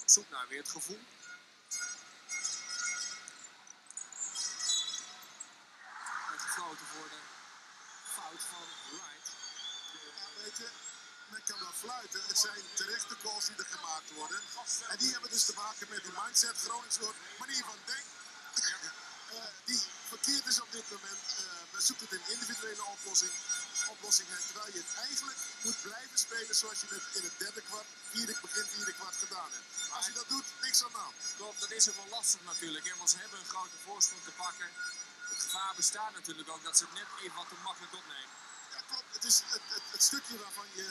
Op zoek naar weer het gevoel. En gefloten worden. Fout van Wright. Ja, weet je, men kan wel fluiten. Het zijn terechte calls die er gemaakt worden. En die hebben dus te maken met die mindset, Gronings soort manier van denken. Eh, die verkeerd is op dit moment. Eh zoekt het in individuele oplossing, oplossingen. Terwijl je het eigenlijk moet blijven spelen zoals je het in het derde kwart, vierde, begin vierde kwart gedaan hebt. Als je dat doet, niks aan de hand. Klopt, dat is ook wel lastig natuurlijk. Hè? Want ze hebben een grote voorsprong te pakken. Het gevaar bestaat natuurlijk ook dat ze het net even wat te makkelijk opnemen. Ja, klopt. Het is het, het, het stukje waarvan je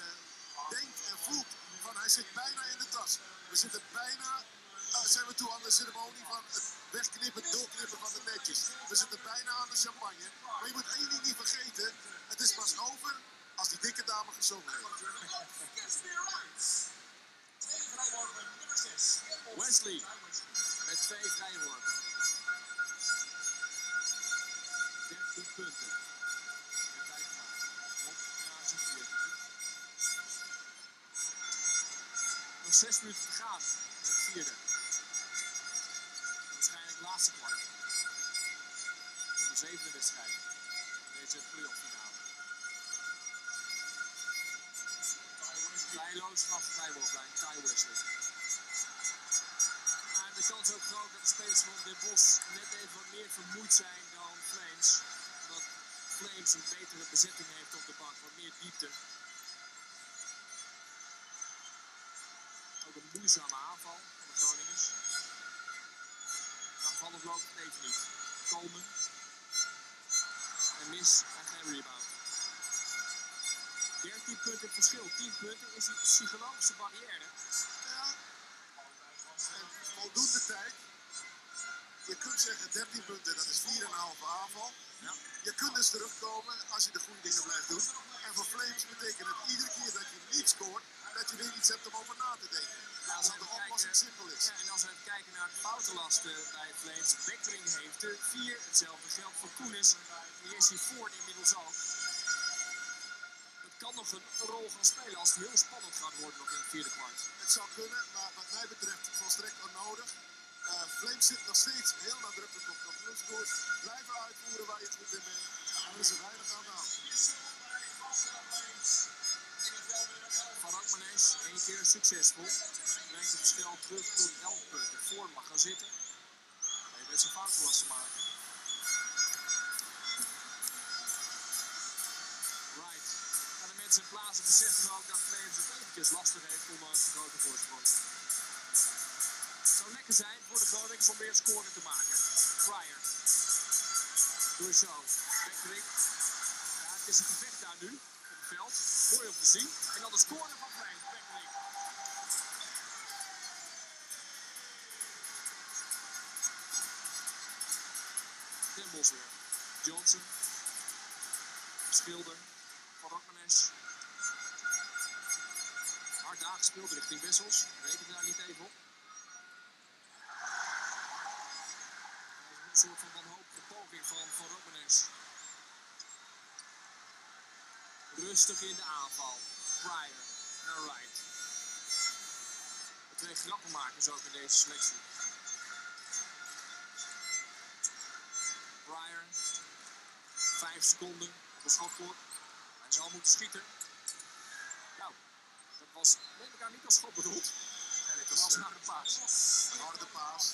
denkt en voelt van hij zit bijna in de tas. We zitten bijna, eh, zijn we toe aan de ceremonie van het wegknippen, doorknippen van de netjes. We zitten bijna aan de champagne. Maar je moet één ding niet vergeten. Het is pas over als die dikke dame gezongen heeft. Wesley Met twee vrije worpen. 13 punten. Nog 6 minuten te gaan in het vierde. Laatste kwart. Van de zevende wedstrijd. In deze playoff finale. Bijloos vanaf de vrijworplijn. Ty Wesley. Maar de kans ook groot dat de spelers van Den Bosch net even wat meer vermoeid zijn dan Flames. Omdat Flames een betere bezetting heeft op de bank. Wat meer diepte. Ook een moeizame aanval van de Groningers. Loopt het even niet. Coleman. En mis en geen rebound. 13 punten verschil. 10 punten is die psychologische barrière. Ja. En voldoende tijd. Je kunt zeggen 13 punten, dat is 4,5 aanval. Ja. Je kunt dus terugkomen als je de goede dingen blijft doen. En voor Flames betekent het iedere keer dat je niet scoort, dat je weer iets hebt om over na te denken. Ja, als Omdat de oplossing kijken- simpel is. Ja, en als we even kijken naar de foutenlasten bij Flames, Beckering heeft er vier. Hetzelfde geldt voor Koenis. En Jesse Ford inmiddels ook. Dat kan nog een rol gaan spelen als het heel spannend gaat worden nog in het vierde kwart. Het zou kunnen, maar wat mij betreft volstrekt onnodig. Eh Flames zit nog steeds heel nadrukkelijk op de ploegkoers. Blijven uitvoeren waar je het goed in bent. En dan is er weinig aan de hand. Van Akmanes, één keer succesvol. Brengt het verschil terug tot 11 punten. Voor mag gaan zitten. Hij weet zijn foutenlast te maken. Right. En de mensen in plaatsen beseffen ook dat Flames het eventjes lastig heeft ondanks de grote voorsprong. Het zou lekker zijn voor de Groningers om weer scoren te maken. Fryer. Doe zo. Ja, het is een gevecht daar nu op het veld. Mooi om te zien. En dan de score van. Beckering. Den Bos weer. Johnson. Schilder. Van Rokmanes. Hard aangespeeld richting Wessels. Reken daar niet even op. Een soort van wanhopige poging van Van Rokmanes. Rustig in de aanval. Pryor naar right. De twee grappenmakers ook in deze selectie. Pryor. Vijf seconden op de schotklok. Hij zal moeten schieten. Nou, dat was neem ik aan niet als schot bedoeld. En het Dat was een paas. harde paas.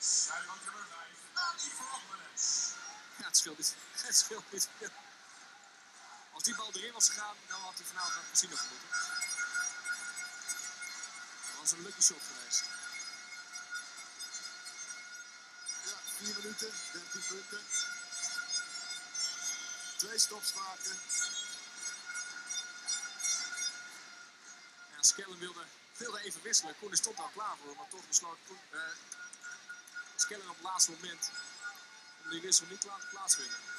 5. Nani Verandmenes. Ja, het scheelt niet. Het scheelt niet veel. Als die bal erin was gegaan, dan had hij vanavond aan het casino moeten. Dat was een lucky shot geweest. Ja, 4 minuten, 13 punten. Twee stops maken. Ja, Skellen wilde, wilde even wisselen. Koen stond al klaar voor, maar toch besloot Koen, eh, Skellen op het laatste moment om die wissel niet te laten plaatsvinden.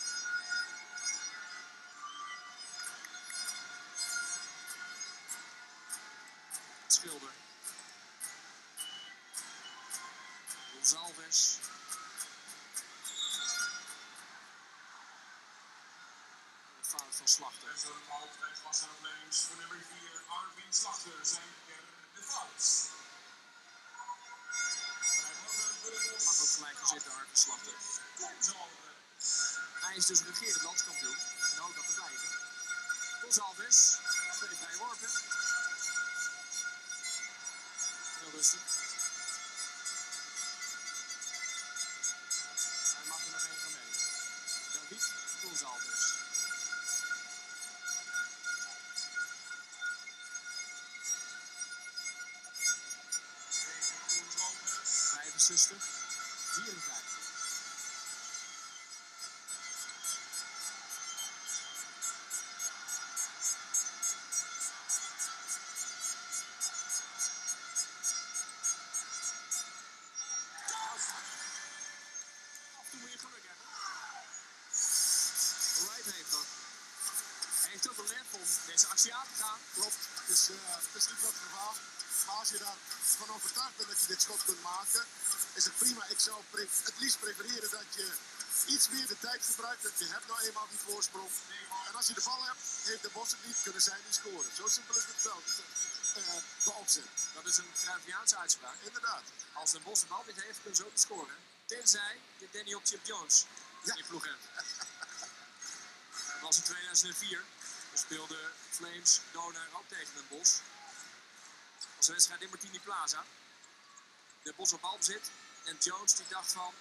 Deze actie aan te gaan. Klopt, het is, eh, het is niet wat verwacht. Maar als je daarvan overtuigd bent dat je dit schot kunt maken, is het prima. Ik zou het liefst prefereren dat je iets meer de tijd gebruikt. Dat je hebt nou eenmaal die voorsprong. En als je de bal hebt, heeft de Bos het niet, kunnen zij niet scoren. Zo simpel is het wel. eh, de opzet. Dat is een Cruyffiaanse uitspraak. Inderdaad. Als een Bos de bal niet heeft, kunnen ze ook niet scoren. Tenzij je Danny op Chip Jones Ja. in ploeg hebt. Dat was in 2004. Speelde Flames Donar ook tegen Den Bos. Een wedstrijd in Martini Plaza. De Bos op balbezit. En Jones die dacht van,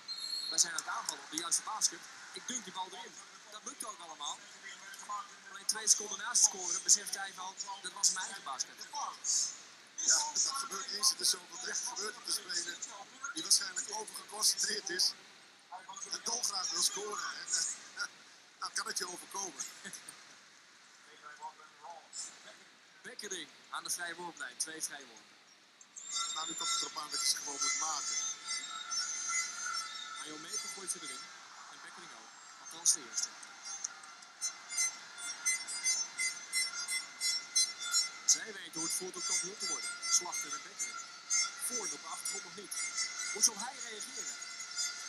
wij zijn aan het aanvallen op de juiste basket. Ik dunk die bal erin. Dat lukt ook allemaal. Alleen twee seconden naast het scoren besefte hij van, dat was mijn eigen basket. Ja, dat gebeurt eens in de zoveel echt gebeurt op de speler die waarschijnlijk overgeconcentreerd is en dolgraag wil scoren. En, eh, kan het je overkomen. Aan de vrije worplijn. Twee vrije worpen. Nou, nu komt het erop aan dat je ze gewoon moet maken. Ayomeko gooit ze erin. En Bekkering ook. Althans de eerste. Zij weten hoe het voelt om kampioen te worden. Slachter en Bekkering. Voor op de achtergrond nog niet. Hoe zal hij reageren?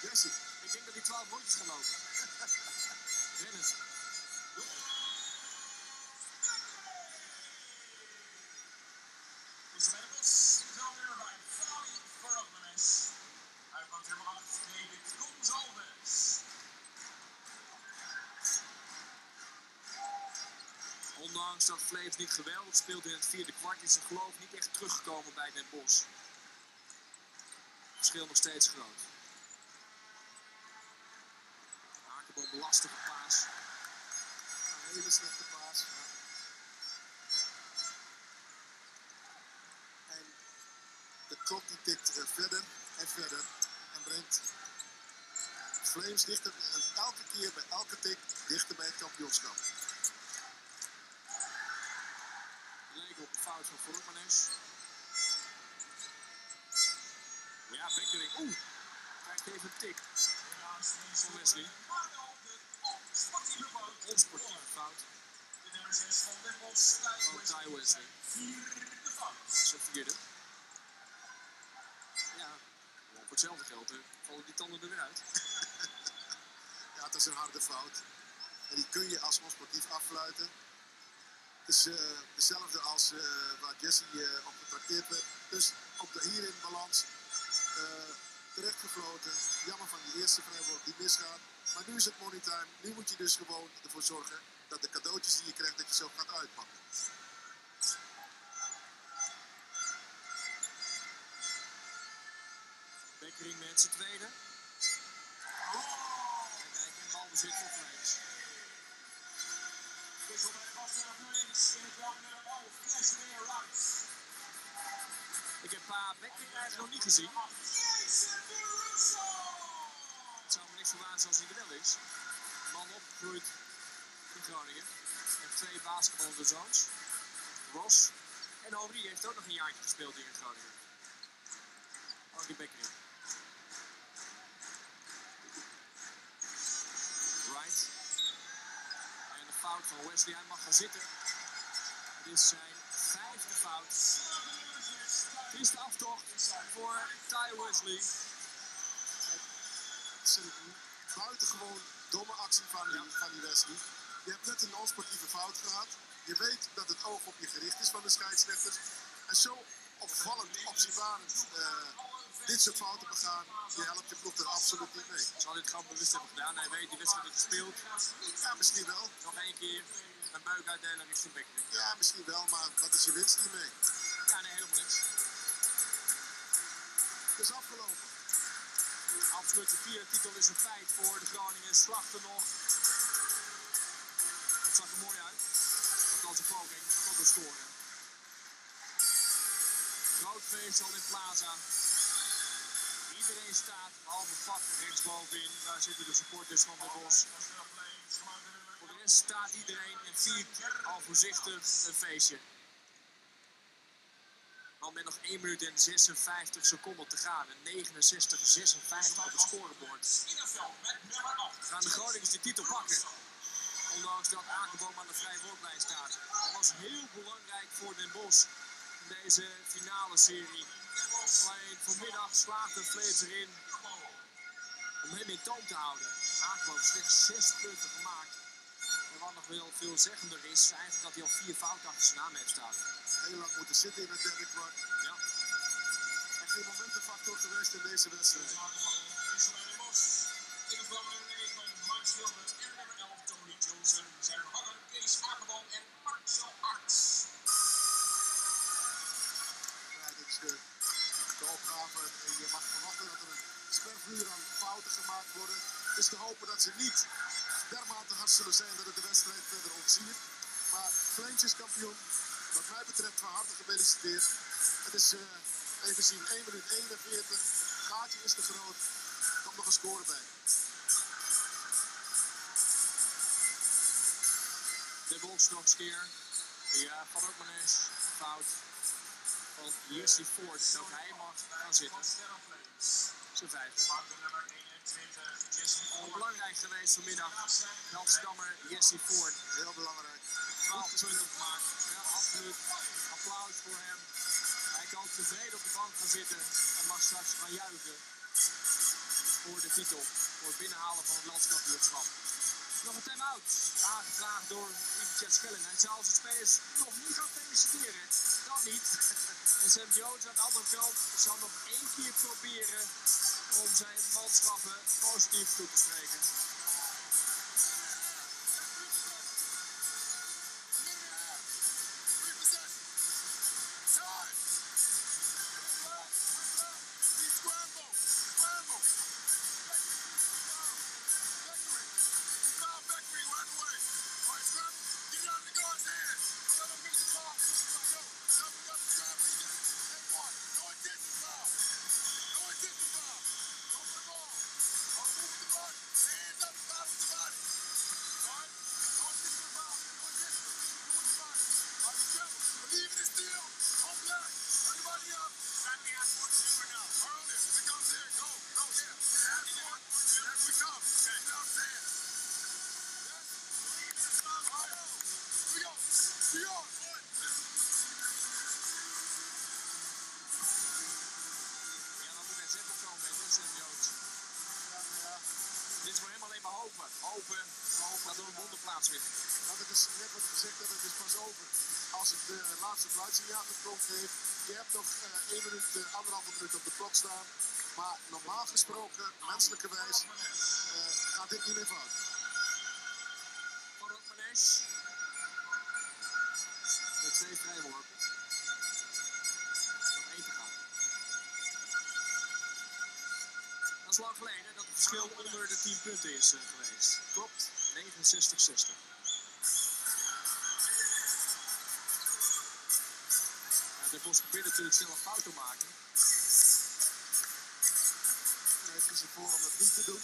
Jesse, Ik denk dat hij 12 rondjes gaat lopen. Is Merkels, dan weer bij Fabi Verogmenes. Hij komt helemaal af, David Gonzalez. Flames niet geweldig speelt in het vierde kwart, is zijn geloof niet echt teruggekomen bij Den. Het verschil nog steeds groot. Hakenboom lastige paas. een hele slechte paas. En de klok die tikt verder en verder en brengt Flames dichter, elke keer bij elke tik dichter bij het kampioenschap. Leek op een fout van. Ja, Bekkering. Oeh, krijgt even een tik. Van Wesley. De onsportieve fout. Onsportieve fout. De nummer 6 van Bosch, Ty Wesley. Wesley. Vierde. Ja, voor hetzelfde geld vallen die tanden er weer uit. Ja, het is een harde fout. En die kun je als onsportief afluiten. Is eh, dezelfde als eh, waar Jesse eh, op getrakteerd werd. Dus op de, hier in balans. eh terecht gefloten. Jammer van die eerste vrijworp die misgaat. Maar nu is het money time. Nu moet je dus gewoon ervoor zorgen dat de cadeautjes die je krijgt, dat je zo gaat uitpakken. Bekkering tweede. Ik nog niet gezien. Het zou me niks verbazen als hij er wel is. Man opgegroeid in Groningen. Heeft twee basketballende zoons. Ross. En Henri heeft ook nog een jaartje gespeeld in Groningen. Henri Bekkering. Right. En de fout van Wesley. Hij mag gaan zitten. Dit zijn vijfde fout. Dit is de aftocht voor Ty Wesley. Het is een buitengewoon domme actie van die, van die Wesley. Je hebt net een onsportieve fout gehad. Je weet dat het oog op je gericht is van de scheidsrechters. En zo opvallend, opzienbarend eh, dit soort fouten begaan, je helpt je ploeg er absoluut niet mee. Zal dit gewoon bewust hebben gedaan. Hij weet die wedstrijd heeft gespeeld. Ja, misschien wel. Nog één keer een buik uitdelen richting Bekkering. Ja, misschien wel, maar wat is je winst hiermee? Ja, nee, helemaal niks. Het is afgelopen. Absolute vierde titel is een feit voor de Groningen. Slachten nog. Het zag er mooi uit. Want als een poging tot scoren. Groot feest al in Plaza. Iedereen staat, behalve vak rechtsbovenin. Daar zitten de supporters van de Bos. De staat iedereen en viert al voorzichtig een feestje. Dan met nog 1 minuut en 56 seconden te gaan. En 69-56 op het scorebord. In het veld met nummer 8. Gaan de Groningers die titel pakken. Ondanks dat Akenboom aan de vrije worplijn staat. Dat was heel belangrijk voor Den Bosch. in deze finale serie. Alleen vanmiddag slaagde Flames erin om hem in toom te houden. Aangelopen slechts zes punten gemaakt. Wat nog wel veelzeggender is, is eigenlijk dat hij al vier fouten achter zijn naam heeft staan. Heel lang moeten zitten in het derde kwart. Ja. En geen momentenfactor geweest in deze wedstrijd. De. In het blauw nummer 9, Max Wilder en nummer 11, Tony Johnson. Zijn vervanger Kees Akerboom en Marcel Arts. Ja, dit is de, de opgave. En je mag verwachten dat er een spervuur aan fouten gemaakt worden. Het is te hopen dat ze niet dermate hard zullen zijn dat het de wedstrijd verder ontsiert. Maar Flames is kampioen. Wat mij betreft van harte gefeliciteerd. Het is, eh, even zien, 1 minuut 41. Gaatje is te groot. Komt nog een score bij. De Bos nog eens. Ja, van Okmanes. Fout. Van Jesse Ford. Dat hij mag gaan zitten. Zijn vijfde. Maakt de nummer 21, Jesse Al belangrijk geweest vanmiddag. De Amsterdammer Jesse Ford. Heel belangrijk. 12 punten gemaakt. Ja, absoluut. Applaus voor hem. Hij kan tevreden op de bank gaan zitten en mag straks gaan juichen voor de titel. Voor het binnenhalen van het landskampioenschap. Nog een time-out. Aangevraagd door Ivica Schelling. Hij zou zijn spelers nog niet gaan feliciteren. Dat niet. En Sam Jones aan de andere kant zal nog één keer proberen om zijn manschappen positief toe te spreken. Het de laatste fluitsignaal geklonken heeft. Je hebt nog eh 1 minuut, eh, anderhalve minuut op de klok staan. Maar normaal gesproken, menselijkerwijs, eh gaat dit niet meer fout. Van Rotmanes. Met twee vrijworpen. Nog één te gaan. Dat is lang geleden dat het verschil onder de 10 punten is eh, geweest. Klopt, 69-60. Bos probeert natuurlijk snel een fout te maken. Hij heeft kiezen voor om het niet te doen.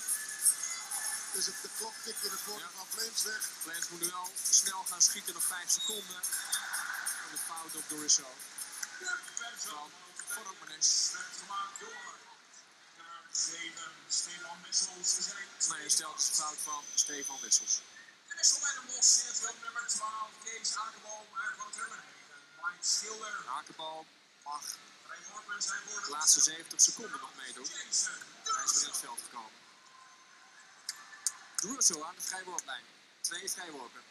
Dus het, de klok tikt in het voordeel Ja. van Flames weg. Flames moet nu wel snel gaan schieten, nog 5 seconden. En de fout op Dorisso. Van Van Rotmanes. Werd gemaakt door nummer 7, Stefan Wissels. Nee, hij stelt de fout van Stefan Wissels. De wissel bij de het veld nummer 12, Kees Akerboom. En van het Hakenbal mag de laatste 70 seconden nog meedoen. Hij is weer in het veld gekomen. Drusso aan de vrijworplijn. Twee vrijworpen.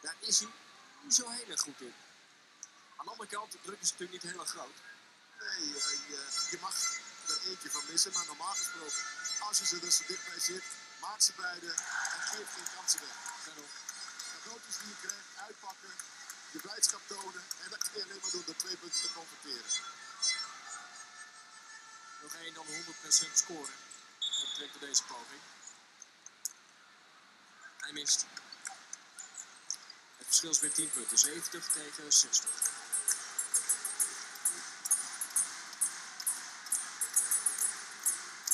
Daar is hij niet zo heel erg goed in. Aan de andere kant, de druk is natuurlijk niet heel erg groot. Nee, eh, je, mag er eentje van missen. Maar normaal gesproken, als je ze dus zo dichtbij zit, maak ze beide en geef geen kansen weg. Daarom. Cadeautjes die je krijgt, uitpakken, je blijdschap tonen. En dat kun je alleen maar doen door twee punten te converteren. Nog één dan 100% scoren. Dat betrekt op deze poging. Hij mist. Het verschil is weer 10 punten. 70 tegen 60.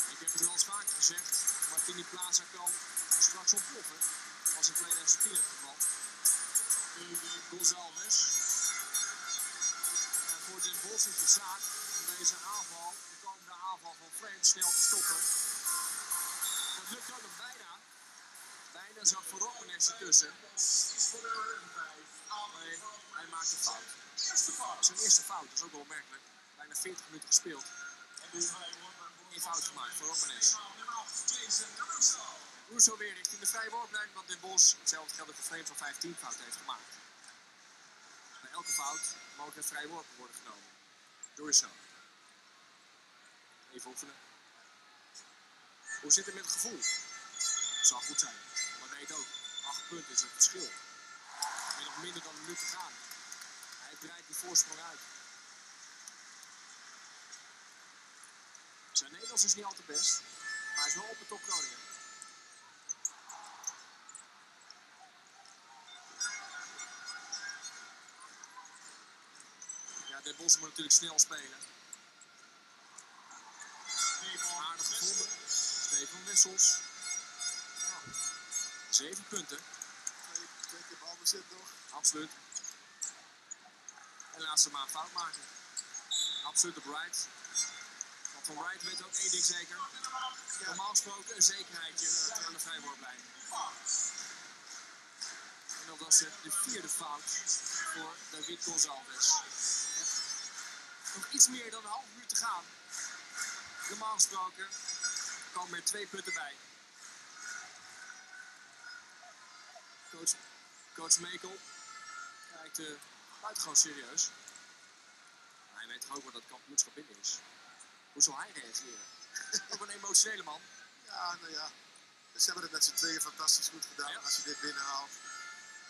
Ik heb het wel eens vaker gezegd. Martini Plaza kan straks ontploffen. Als in 2010 het geval. Gonzalez. En voor Den Bos is de zaak om deze aanval, de komende aanval van Flames, snel te stoppen. Dat lukt ook nog bijna. Bijna zat voor Rotmanes ertussen. Is voor nummer 5, Nee, hij maakt een fout. Pas. eerste fout. Dat is ook wel opmerkelijk. Bijna 40 minuten gespeeld. En dus worpen. Eén fout gemaakt voor Romanes. Nummer 8, Jason Russo. Russo weer richting de vrije worplijn, want Den Bos, hetzelfde geldt voor Flames, al 15 fouten heeft gemaakt. Bij elke fout mogen er vrije worpen worden genomen. Door Russo. Even oefenen. Hoe zit het met het gevoel? Het zal goed zijn. Maar weet ook, 8 punten is het verschil. Met nog minder dan een minuut te gaan. Hij breidt die voorsprong uit. Zijn Nederlands is niet al te best, maar hij is wel op de top Groningen. Bosch moet natuurlijk snel spelen. Aardig gevonden. Stefan Wessels. Zeven punten, Twee, keer balbezit nog. absoluut. En laat ze maar fout maken. Absoluut op Wright. Want van Wright weet ook één ding zeker. Normaal gesproken een zekerheidje aan de vrijwoordlijn. En dat was de vierde fout voor David Gonzalez. Nog iets meer dan een half uur te gaan. Normaal gesproken komen er twee punten bij. Coach, coach Mekel kijkt uh, buitengewoon serieus. Maar hij weet toch ook wel dat het kampioenschap binnen is. Hoe zal hij reageren? ook een emotionele man. Ja, nou ja. Ze hebben het met z'n tweeën fantastisch goed gedaan Ja. als je dit binnenhaalt.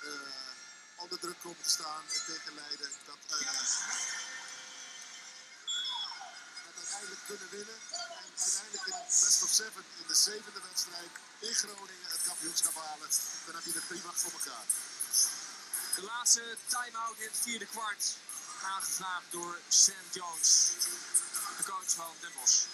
Eh, onder druk komen te staan en tegen Leiden. Dat, eh, uiteindelijk kunnen winnen. En uiteindelijk in een best of seven in de zevende wedstrijd in Groningen het kampioenschap halen. Dan heb je het prima voor elkaar. De laatste time-out in het vierde kwart. Aangevraagd door Sam Jones, de coach van Den Bosch.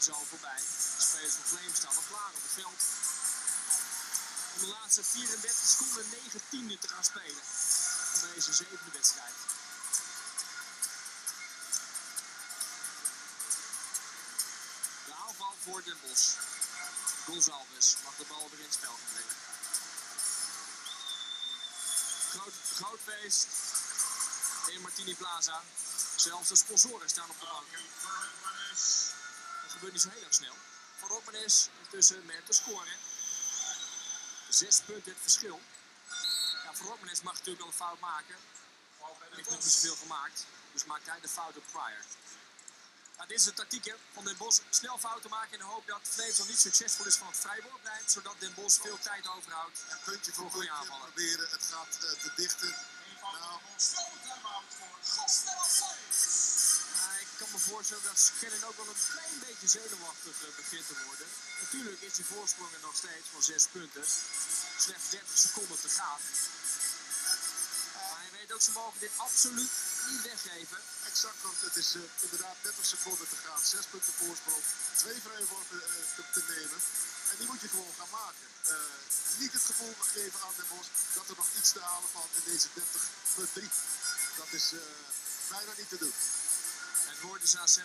Voorbij. De spelers van Flames staan al klaar op het veld. Om de laatste 34 seconden 9 tienden te gaan spelen. Van deze zevende wedstrijd. De aanval voor Den Bosch. Gonzalez mag de bal weer in het spel gaan brengen. Groot, groot feest in Martini Plaza. Zelfs de sponsoren staan op de bank. Gebeurt niet zo heel erg snel. Van Rokmanes intussen met de score. Zes punten het verschil. Ja, Van Rokmanes mag natuurlijk wel een fout maken. Hij heeft niet zoveel gemaakt. Dus maakt hij de fout op Pryor. Ja, dit is de tactiek hè, van Den Bos. Snel fouten maken in de hoop dat nog niet succesvol is van het vrijwoordbeleid. Zodat Den Bos veel tijd overhoudt. En puntje voor puntje aanvallen. proberen. Het gaat eh, te dichten. Nou, me voorstellen dat Shannon ook wel een klein beetje zenuwachtig eh, begint te worden. Natuurlijk is die voorsprong er nog steeds van zes punten. Slechts 30 seconden te gaan. Maar hij weet ook, ze mogen dit absoluut niet weggeven. Exact, want het is eh, inderdaad 30 seconden te gaan. 6 punten voorsprong. Twee vrije eh, te, nemen. En die moet je gewoon gaan maken. Niet het gevoel geven aan Den Bos dat er nog iets te halen valt in deze 30 plus 3. Dat is bijna niet te doen. Het woord is aan Sam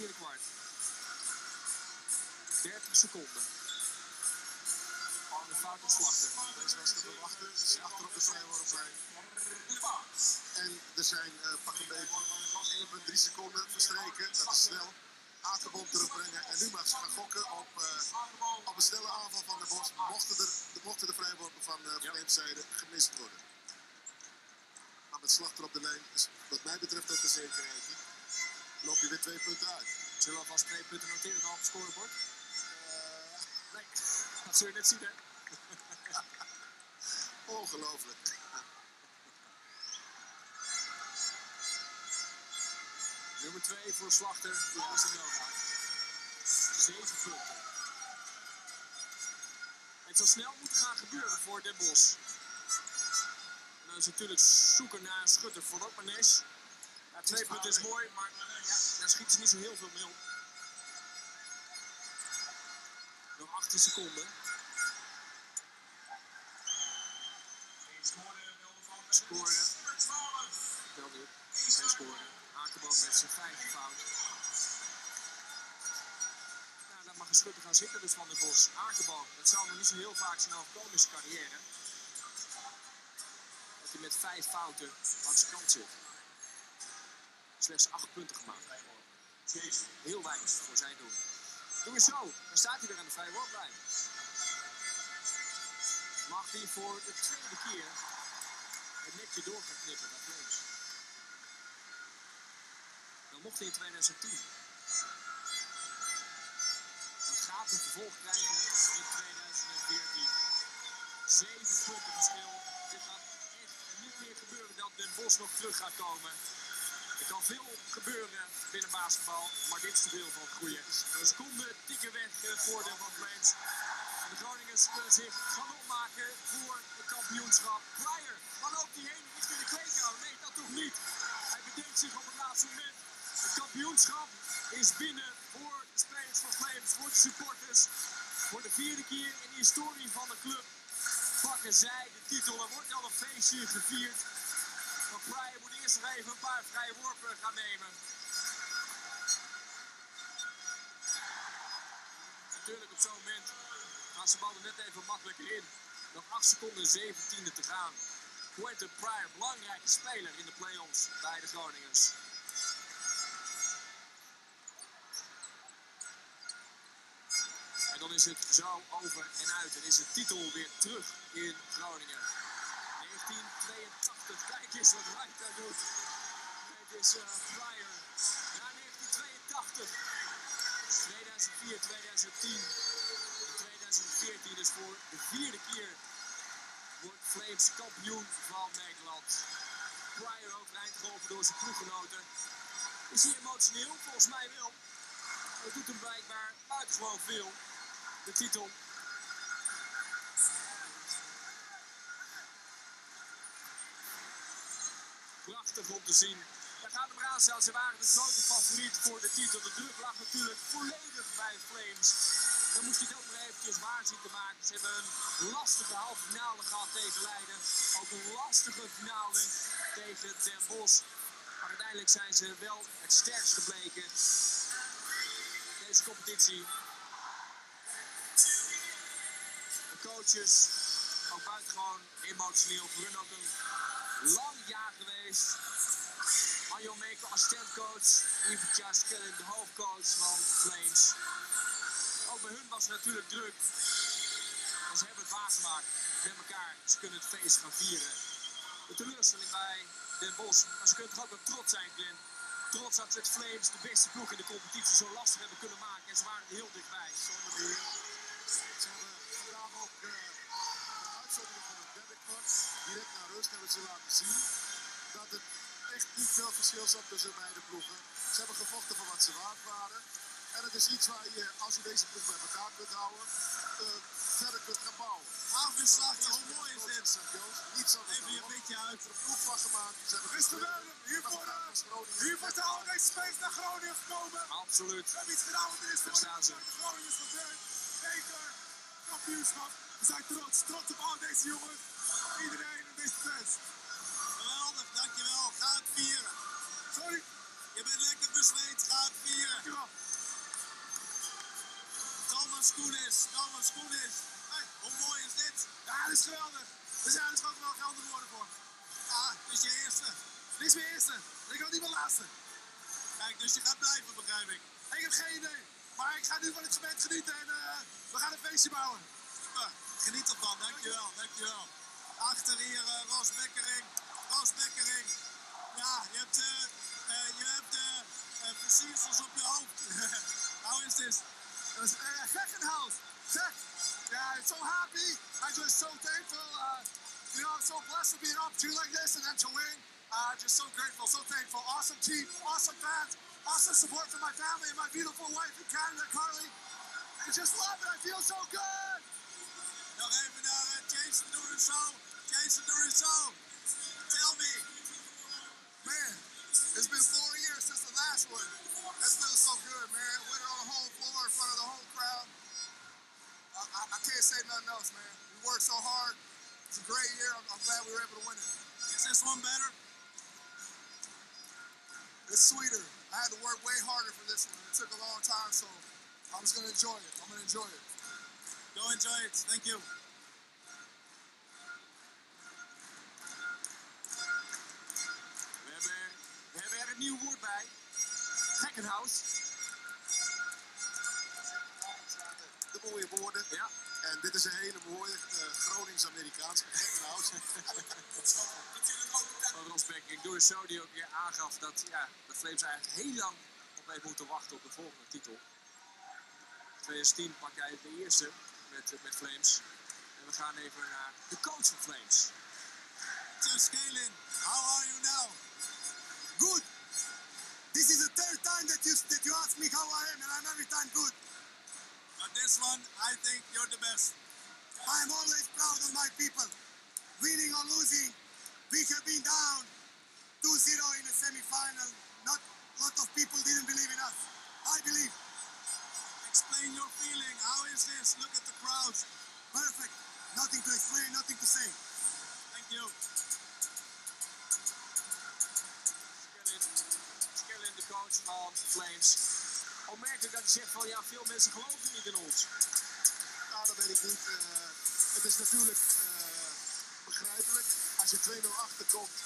vierde kwart. 30 seconden. De fout op slachter. Deze was te verwachten. Ze achter op de vrijworplijn. En er zijn uh, pak een beetje 1,3 seconden verstreken. Dat is snel. Akenbom terugbrengen. En nu mag ze gaan gokken op, uh, op een snelle aanval van de Bos. Mochten, er, mochten de vrijworpen van uh. Vleemzijde gemist worden. Maar met slachter op de lijn is wat mij betreft ook een zekerheid. Loop je weer twee punten uit. Zullen we alvast twee punten noteren dan op het scorebord? Nee, dat zul je net zien. Ongelooflijk. Nummer 2 voor Slachter, Joris de Melgaard. 7 punten. Het zal snel moeten gaan gebeuren voor Den Bosch. En dan is natuurlijk zoeken naar een schutter voor Lokmanes. Ja, twee punten is mooi, maar schiet ze niet zo heel veel mee op. Nog 18 seconden. Scoren. Wel nu. Geen scoren. Akerboom met zijn vijfde fout. Nou, mag een schutter gaan zitten dus van de Bos. Akerboom, dat zou nog niet zo heel vaak zijn overkomen in zijn carrière. Dat hij met vijf fouten langs de kant zit. Slechts acht punten gemaakt. Heel weinig voor zijn doen. Doe eens zo, dan staat hij weer aan de vrije worplijn. Mag hij voor de tweede keer het nekje door gaan knippen naar. Dan mocht hij in 2010. Dat gaat een vervolg krijgen in 2014. Zeven punten verschil. Dit gaat echt niet meer gebeuren dat Den Bos nog terug gaat komen. Er kan veel gebeuren binnen basketbal, maar dit is te veel van het goede. Een seconde tikken weg eh, voordeel van Flames. De Groningers kunnen zich gaan opmaken voor het kampioenschap. Pryor, waar loopt hij heen? Richting de kleedkamer? Nee, dat toch niet. Hij bedenkt zich op het laatste moment. Het kampioenschap is binnen voor de spelers van Flames, voor de supporters. Voor de vierde keer in de historie van de club pakken zij de titel. Er wordt al een feestje gevierd. Maar even een paar vrije worpen gaan nemen. Natuurlijk op zo'n moment gaat ze bal er net even makkelijker in. Nog 8 seconden 17 te gaan. Quentin Pryor, belangrijke speler in de play-offs bij de Groningers. En dan is het zo over en uit. En is de titel weer terug in Groningen. 1982, kijk eens wat Wright daar doet. Dit is uh, Pryor. Ja, 1982. 2004, 2010 en 2014 dus voor de vierde keer wordt Flames kampioen van Nederland. Pryor overeind geholpen door zijn ploeggenoten. Is hij emotioneel? Volgens mij wel. Het doet hem blijkbaar buitengewoon veel. De titel. Prachtig om te zien. Daar eraan staan. Ze waren de grote favoriet voor de titel. De druk lag natuurlijk volledig bij Flames. Dan moest hij het ook nog eventjes waar zien te maken. Ze hebben een lastige halve finale gehad tegen Leiden. Ook een lastige finale tegen Den Bosch. Maar uiteindelijk zijn ze wel het sterkst gebleken. Deze competitie. De coaches, ook buitengewoon emotioneel. Voor ook een lang jaar. Anjo Meko, assistentcoach. Ivan Tjaskellen, de hoofdcoach van Flames. Ook bij hun was het natuurlijk druk. Ze hebben het waargemaakt met elkaar. Ze kunnen het feest gaan vieren. De teleurstelling bij Den Bosch. Maar ze kunnen toch ook wel trots zijn, Glenn. Trots dat ze het Flames de beste ploeg in de competitie zo lastig hebben kunnen maken. En ze waren er heel dichtbij. Zonder meer. Ze hebben vandaag ook uh, de uitzondering van het derde kwart. Direct naar rust hebben ze laten zien dat het echt niet veel verschil zat tussen beide ploegen. Ze hebben gevochten voor wat ze waard waren. En het is iets waar je, als je deze ploeg bij elkaar kunt houden, eh, verder kunt gaan bouwen. Afgeslacht, hoe mooi is dit? Niet zo Even je beetje uit. er ploeg van gemaakt. Ze hebben Het is geweldig. Hiervoor, uh, hiervoor zijn al deze spelers naar Groningen gekomen. Absoluut. We hebben iets gedaan wat er is Daar staan ze. De Groningers van Beek, beker, kampioenschap. We zijn trots, trots op al deze jongens. Iedereen en deze fans. Je bent lekker bezweet, ga het vieren. Dankjewel. Thomas Koenis, Thomas Koenis. Hey, hoe mooi is dit? Ja, dit is geweldig. We zijn er gewoon wel gelden worden voor. Ah, dit is je eerste. Dit is mijn eerste. Ik wil niet mijn laatste. Kijk, dus je gaat blijven, begrijp ik. Ik heb geen idee. Maar ik ga nu van het cement genieten en eh, we gaan een feestje bouwen. Super. Geniet ervan, dankjewel, dankjewel. Achter hier uh, Roos Bekkering. Roos Bekkering. Ja, je hebt, eh eh, je hebt eh versiersels op je hoofd. How is this? Was uh, second house. Sec. Yeah, I'm so happy. I'm just so thankful. Uh, you know, I'm so blessed to be an opportunity like this and then to win. Uh, just so grateful, so thankful. Awesome team, awesome fans, awesome support from my family and my beautiful wife in Canada, Carly. I just love it. I feel so good. Nog even naar Jason Dourisso. Jason Dourisso. Man, it's been four years since the last one. That feels so good, man. Winning on the home floor in front of the home crowd. I, I, I can't say nothing else, man. We worked so hard. It's a great year. I'm, I'm glad we were able to win it. Is this one better? It's sweeter. I had to work way harder for this one. It took a long time, so I'm just gonna enjoy it. I'm gonna enjoy it. Go enjoy it. Thank you. Nieuw woord bij. Gekkenhouse. De mooie woorden. Ja. En dit is een hele mooie eh, Gronings-Amerikaanse gekkenhuis. Van Rosbeck. Ik doe het zo die ook weer aangaf dat, ja, dat Flames eigenlijk heel lang op heeft moeten wachten op de volgende titel. In 2010 pakte hij de eerste met, met Flames. En we gaan even naar de coach van Flames. Galen, how are you now? Good. This is the third time that you that you ask me how I am, and I'm every time good. But this one, I think you're the best. I'm always proud of my people. Winning or losing, we have been down 2-0 in the semi-final. Not a lot of people didn't believe in us. I believe. Explain your feeling. How is this? Look at the crowds. Perfect. Nothing to explain, nothing to say. Thank you. Coach van Flames. Opmerkelijk dat hij zegt van ja, veel mensen geloven niet in ons. Nou, dat weet ik niet. Eh, het is natuurlijk eh, begrijpelijk. Als je 2-0 achterkomt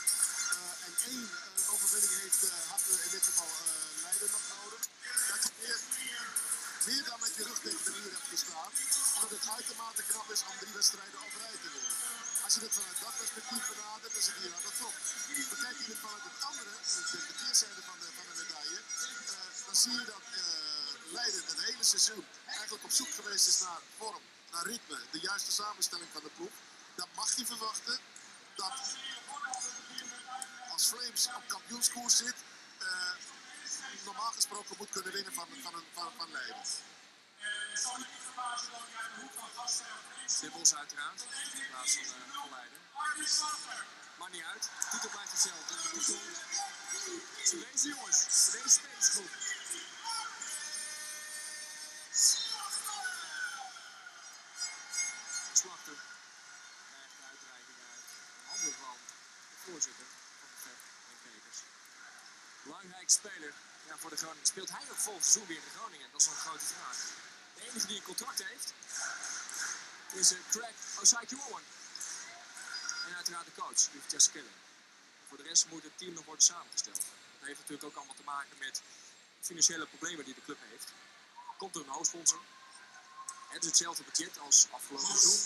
eh, en één overwinning heeft, had in dit geval Leiden nog nodig. Dat je meer, meer dan met je rug tegen de muur hebt gestaan. En dat het uitermate knap is om drie wedstrijden rij te winnen. Als je het vanuit dat perspectief benadert, dan zit hier aan dat klopt. Bekijk je het vanuit het andere, de, de keerzijde van de, zie je dat eh, Leiden het hele seizoen eigenlijk op zoek geweest is naar vorm, naar ritme, de juiste samenstelling van de ploeg. Dat mag je verwachten. Dat als Flames op kampioenskoers zit, eh, normaal gesproken moet kunnen winnen van, van, een- van, van Leiden. Dubbels uiteraard. In plaats van, uh, Leiden. Maakt niet uit. Titel blijft hetzelfde. Deze jongens. Deze spelersgroep. Speler ja, voor de Groningen. Speelt hij ook volgend seizoen weer in Groningen? Dat is een grote vraag. De enige die een contract heeft is uh, Craig Osaki-Owen. En uiteraard de coach, Jess Killen. Voor de rest moet het team nog worden samengesteld. Dat heeft natuurlijk ook allemaal te maken met financiële problemen die de club heeft. Komt er een hoofdsponsor. Het is hetzelfde budget als afgelopen seizoen.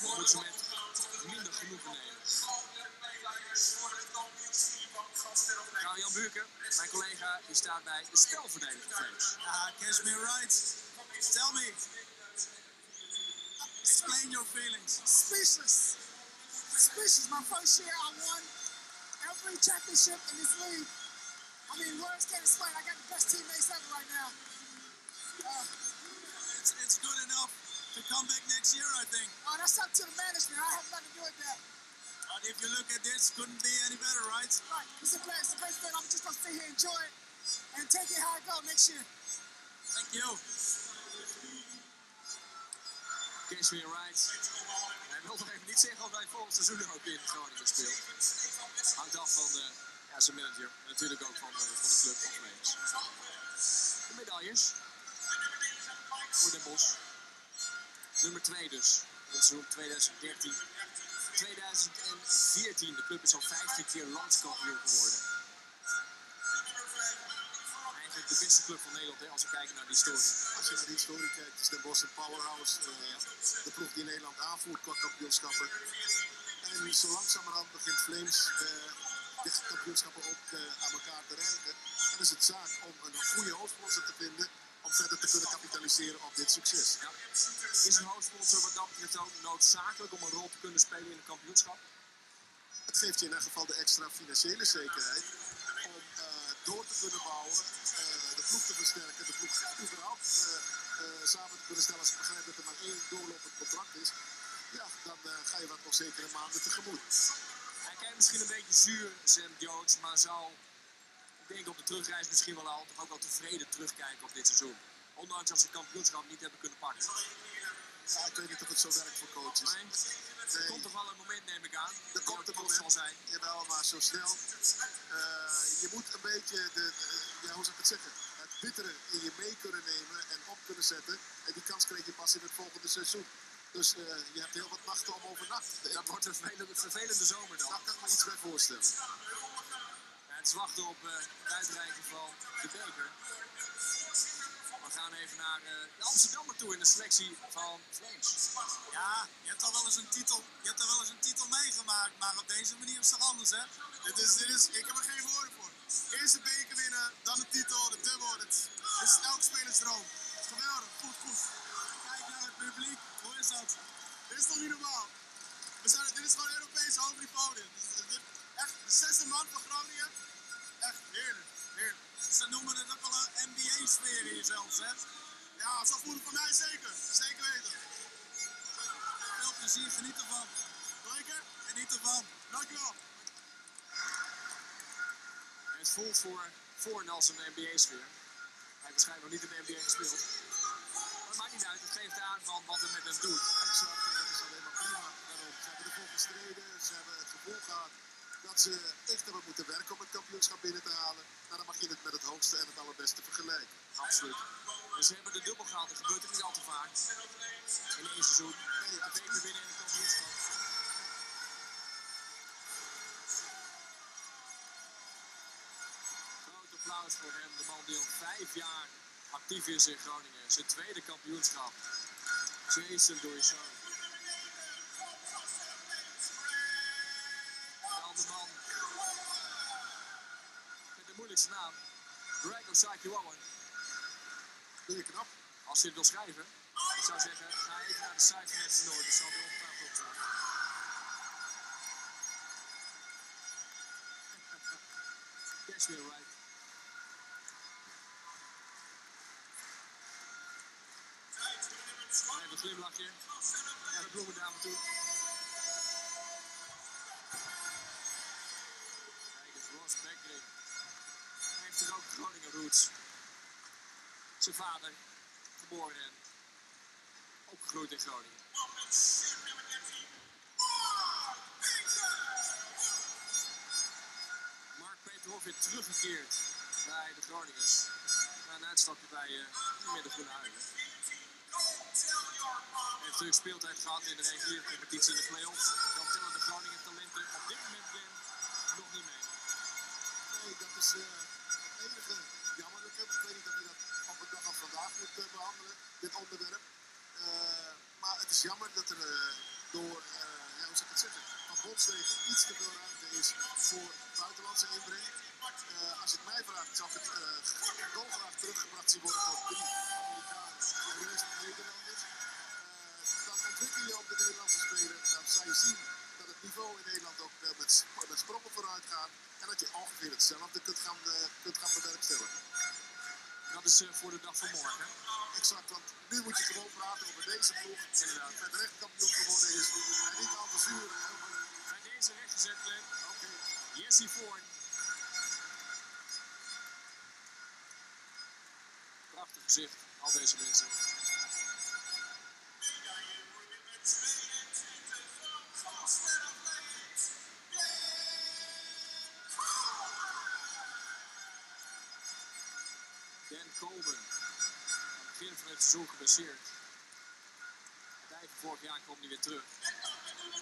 Dan moeten ze met minder genoegen nemen. Jan Buurken, mijn collega, die staat bij de. Ah, Cashmere right. Tell me. Explain your feelings. Speechless. Speechless. My first year, I won every championship in this league. I mean, words can't explain. I got the best teammates ever right now. It's, it's good enough to come back next year, I think. Oh, that's up to the management. I have nothing to do with that. If you look at this, couldn't be any better, right? Right. It's a great, it's a great thing. I'm just gonna sit here, enjoy it, and take it how it goes next year. Thank you. Kees weer right. Hij wil nog even niet zeggen of hij volgend seizoen ook in Groningen speelt. Hangt af van de, ja, zijn manager. En natuurlijk ook van de, van de club van Flames. De medailles. Voor Den Bosch. Nummer 2 dus. Het seizoen 2013. 2014. De club is al 15 keer landskampioen geworden. Eigenlijk de beste club van Nederland, hè, als we kijken naar die historie. Als je naar die historie kijkt, is Den Bosch een powerhouse. eh, de ploeg die Nederland aanvoert qua kampioenschappen. En zo langzamerhand begint Flames eh, de kampioenschappen ook eh, aan elkaar te rijgen. En is het zaak om een goede hoofdsponsor te vinden om verder te kunnen kapitaliseren op dit succes. Is een hoofdsponsor wat dat betreft ook noodzakelijk om een rol te kunnen spelen in een kampioenschap? Het geeft je in ieder geval de extra financiële zekerheid om eh, door te kunnen bouwen, eh, de ploeg te versterken, de ploeg überhaupt eh, samen te kunnen stellen. Als ik begrijp dat er maar één doorlopend contract is, ja, dan ga je wat nog zekere maanden tegemoet. Hij kijkt misschien een beetje zuur, Sam Jones, maar zal, ik denk op de terugreis misschien wel al, toch ook wel tevreden terugkijken op dit seizoen. Ondanks dat ze het kampioenschap niet hebben kunnen pakken. Ja, ik weet niet of het zo werkt voor coaches. Nee, er komt toch wel een moment, neem ik aan, Er komt een het zal moment, zijn. jawel, maar zo snel. Eh, je moet een beetje, de, de- ja, hoe zou ik het zeggen, het bittere in je mee kunnen nemen en op kunnen zetten. En die kans krijg je pas in het volgende seizoen. Dus eh, je hebt heel wat nachten om over nacht te Dat wordt een vervelende, vervelende zomer dan. Daar kan ik me iets bij voorstellen. Het wachten op eh, de uitreiking van de beker. We gaan even naar eh, de Amsterdammer toe in de selectie van Flames. Ja, je hebt al wel eens een titel, je hebt al wel eens een titel meegemaakt, maar op deze manier is het toch anders, hè? Dit is, dit is, ik heb er geen woorden voor. Eerst de beker winnen, dan de titel, de dubbel. Dit dit is elke spelersdroom. Het geweldig, goed, goed. Kijk naar het publiek, hoe is dat? Dit is toch niet normaal? Dit is gewoon Europees hoog niveau. Dit. Echt de zesde man van Groningen. Echt heerlijk. Ze noemen het ook wel een NBA-sfeer hier zelfs, hè? Ja, zo voelen voor mij zeker. Zeker weten. Veel plezier, geniet ervan. Keer? Geniet ervan. Dankjewel. Het voelt voor, voor Nelson een NBA-sfeer. Hij heeft waarschijnlijk nog niet in de NBA gespeeld. Maar maakt niet uit, het geeft aan van wat het met hem doet. Exact, dat is alleen maar prima. Ze hebben ervoor gestreden, ze hebben het gevoel gehad dat ze echt hebben moeten werken om het kampioenschap binnen te halen. Nou, dan mag je het met het hoogste en het allerbeste vergelijken. Absoluut. En ze hebben de dubbel gehaald, dat gebeurt er niet al te vaak. In één seizoen. Nee, Een beker winnen in een kampioenschap. Groot applaus voor hem, de man die al vijf jaar actief is in Groningen. Zijn tweede kampioenschap. Jason Dorisson. De naam. Greg Osaki-Owen. Doe je knap. Als je het wil schrijven, ik zou zeggen, ga even naar de site van FC Noord. Dat zal er ongetwijfeld op staan. Cashmere right. Even een glimlachje. Naar de bloemendame toe. Zijn vader, geboren en opgegroeid in Groningen. Mark Peterhoff weer teruggekeerd bij de Groningers. Na een uitstapje bij uh, met de Groene heeft natuurlijk speeltijd gehad in de reguliere competitie in de play-offs. Onderwerp. Eh, maar het is jammer dat er eh, door, eh, ja, hoe zou ik het zeggen, van bondswegen iets te veel ruimte is voor buitenlandse inbreng. Als het mij vraagt, zou het dolgraag teruggebracht zien worden tot drie Amerikanen en de rest Nederlanders. Dan ontwikkel je op de Nederlandse speler, dan zal je zien dat het niveau in Nederland ook met, met sprongen vooruit gaat. En dat je ongeveer hetzelfde kunt gaan, kunt gaan bewerkstelligen. Dat is voor de dag van morgen. hè? Exact, want nu moet je gewoon praten over deze ploeg. Inderdaad. Met recht kampioen geworden is. En niet al te over... Bij deze rechtgezet, Glenn. Oké, Jesse Voorn. Prachtig gezicht, al deze mensen. Seizoen geblesseerd. Tijd vorig jaar kwam hij weer terug.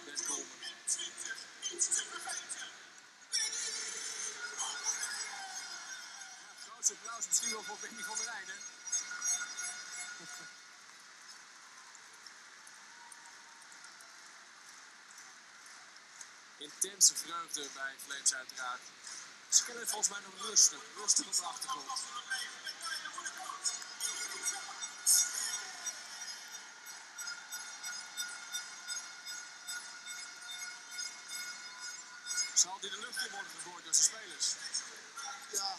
Dan Coleman. Ja, grootste applaus misschien wel voor Benny van der Rijden. Intense vreugde bij Flames uiteraard. Ze kunnen volgens mij nog rustig, rustig op de achtergrond. Zijn spelers? ja,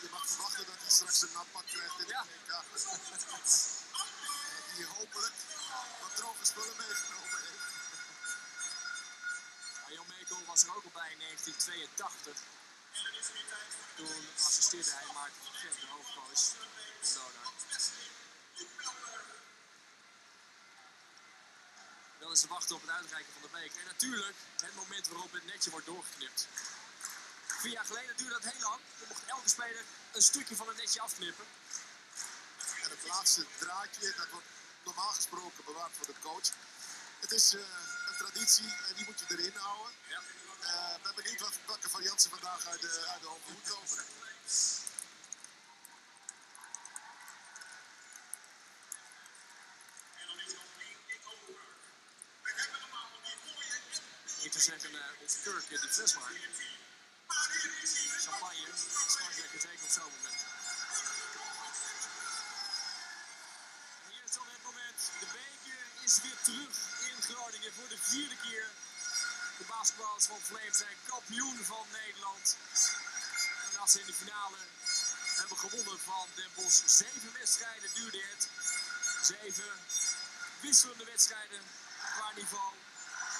je mag verwachten dat hij straks een nappak krijgt in de Ja. WK. Dat hij hopelijk wat droge spullen meegenomen heeft. Arjan Mekel was er ook al bij in 1982. Toen assisteerde hij Maarten van Gent, de hoofdcoach van wachten op het uitreiken van de beker. En natuurlijk het moment waarop het netje wordt doorgeknipt. Vier jaar geleden duurde dat heel lang. Dan mocht elke speler een stukje van het netje afknippen. En het laatste draadje, dat wordt normaal gesproken bewaard voor de coach. Het is eh, een traditie en die moet je erin houden. Ja. Ik ben benieuwd wat, welke variant ze vandaag uit de, uit de hoge hoed te zeggen uh, of Kirk in. De beker is basketballers van Flames zijn kampioen van Nederland. En als ze in de finale hebben gewonnen van Den Bosch. Zeven wedstrijden duurde het. Zeven wisselende wedstrijden qua niveau.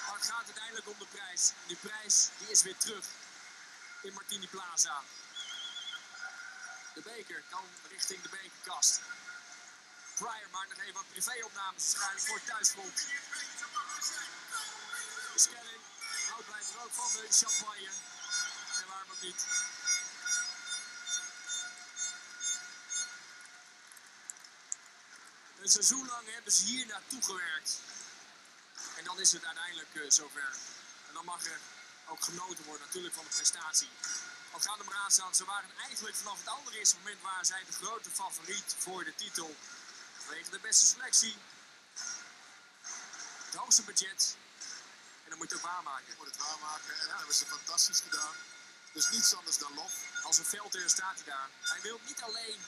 Maar het gaat uiteindelijk om de prijs. Die prijs die is weer terug in Martini Plaza. De beker kan richting de bekerkast. Pryor maakt nog even wat privéopnames waarschijnlijk voor het thuisfront. Scanning houdt bij van de champagne. En waarom ook niet. Een seizoen lang hebben ze hier naartoe gewerkt. En dan is het uiteindelijk eh, zover. En dan mag er ook genoten worden natuurlijk van de prestatie. Wat gaat er maar aan staan? Ze waren eigenlijk vanaf het allereerste moment waar zij de grote favoriet voor de titel. Vanwege de beste selectie. Het hoogste budget. En dan moet je het ook waarmaken. Je moet het waarmaken en dat hebben ze fantastisch gedaan. Dus niets anders dan lof. Als een veldheer staat hij daar. Hij wil niet alleen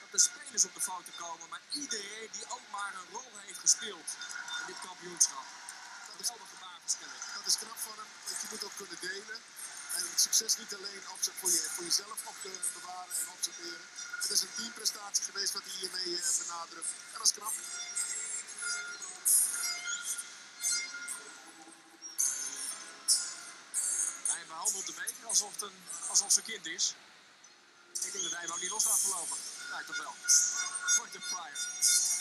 dat de spelers op de foto komen, maar iedereen die ook maar een rol heeft gespeeld in dit kampioenschap. Geweldige baanverschilling. Dat is knap van hem. Want je moet ook kunnen delen. Het succes niet alleen op, voor, voor jezelf op te bewaren en observeren. Het is een teamprestatie geweest wat hij hiermee eh, benadrukt. En dat is knap. Hij behandelt de beker alsof het een, alsof een kind is. Ik denk dat hij hem ook niet los laat verlopen. Lijkt toch wel. Pryor.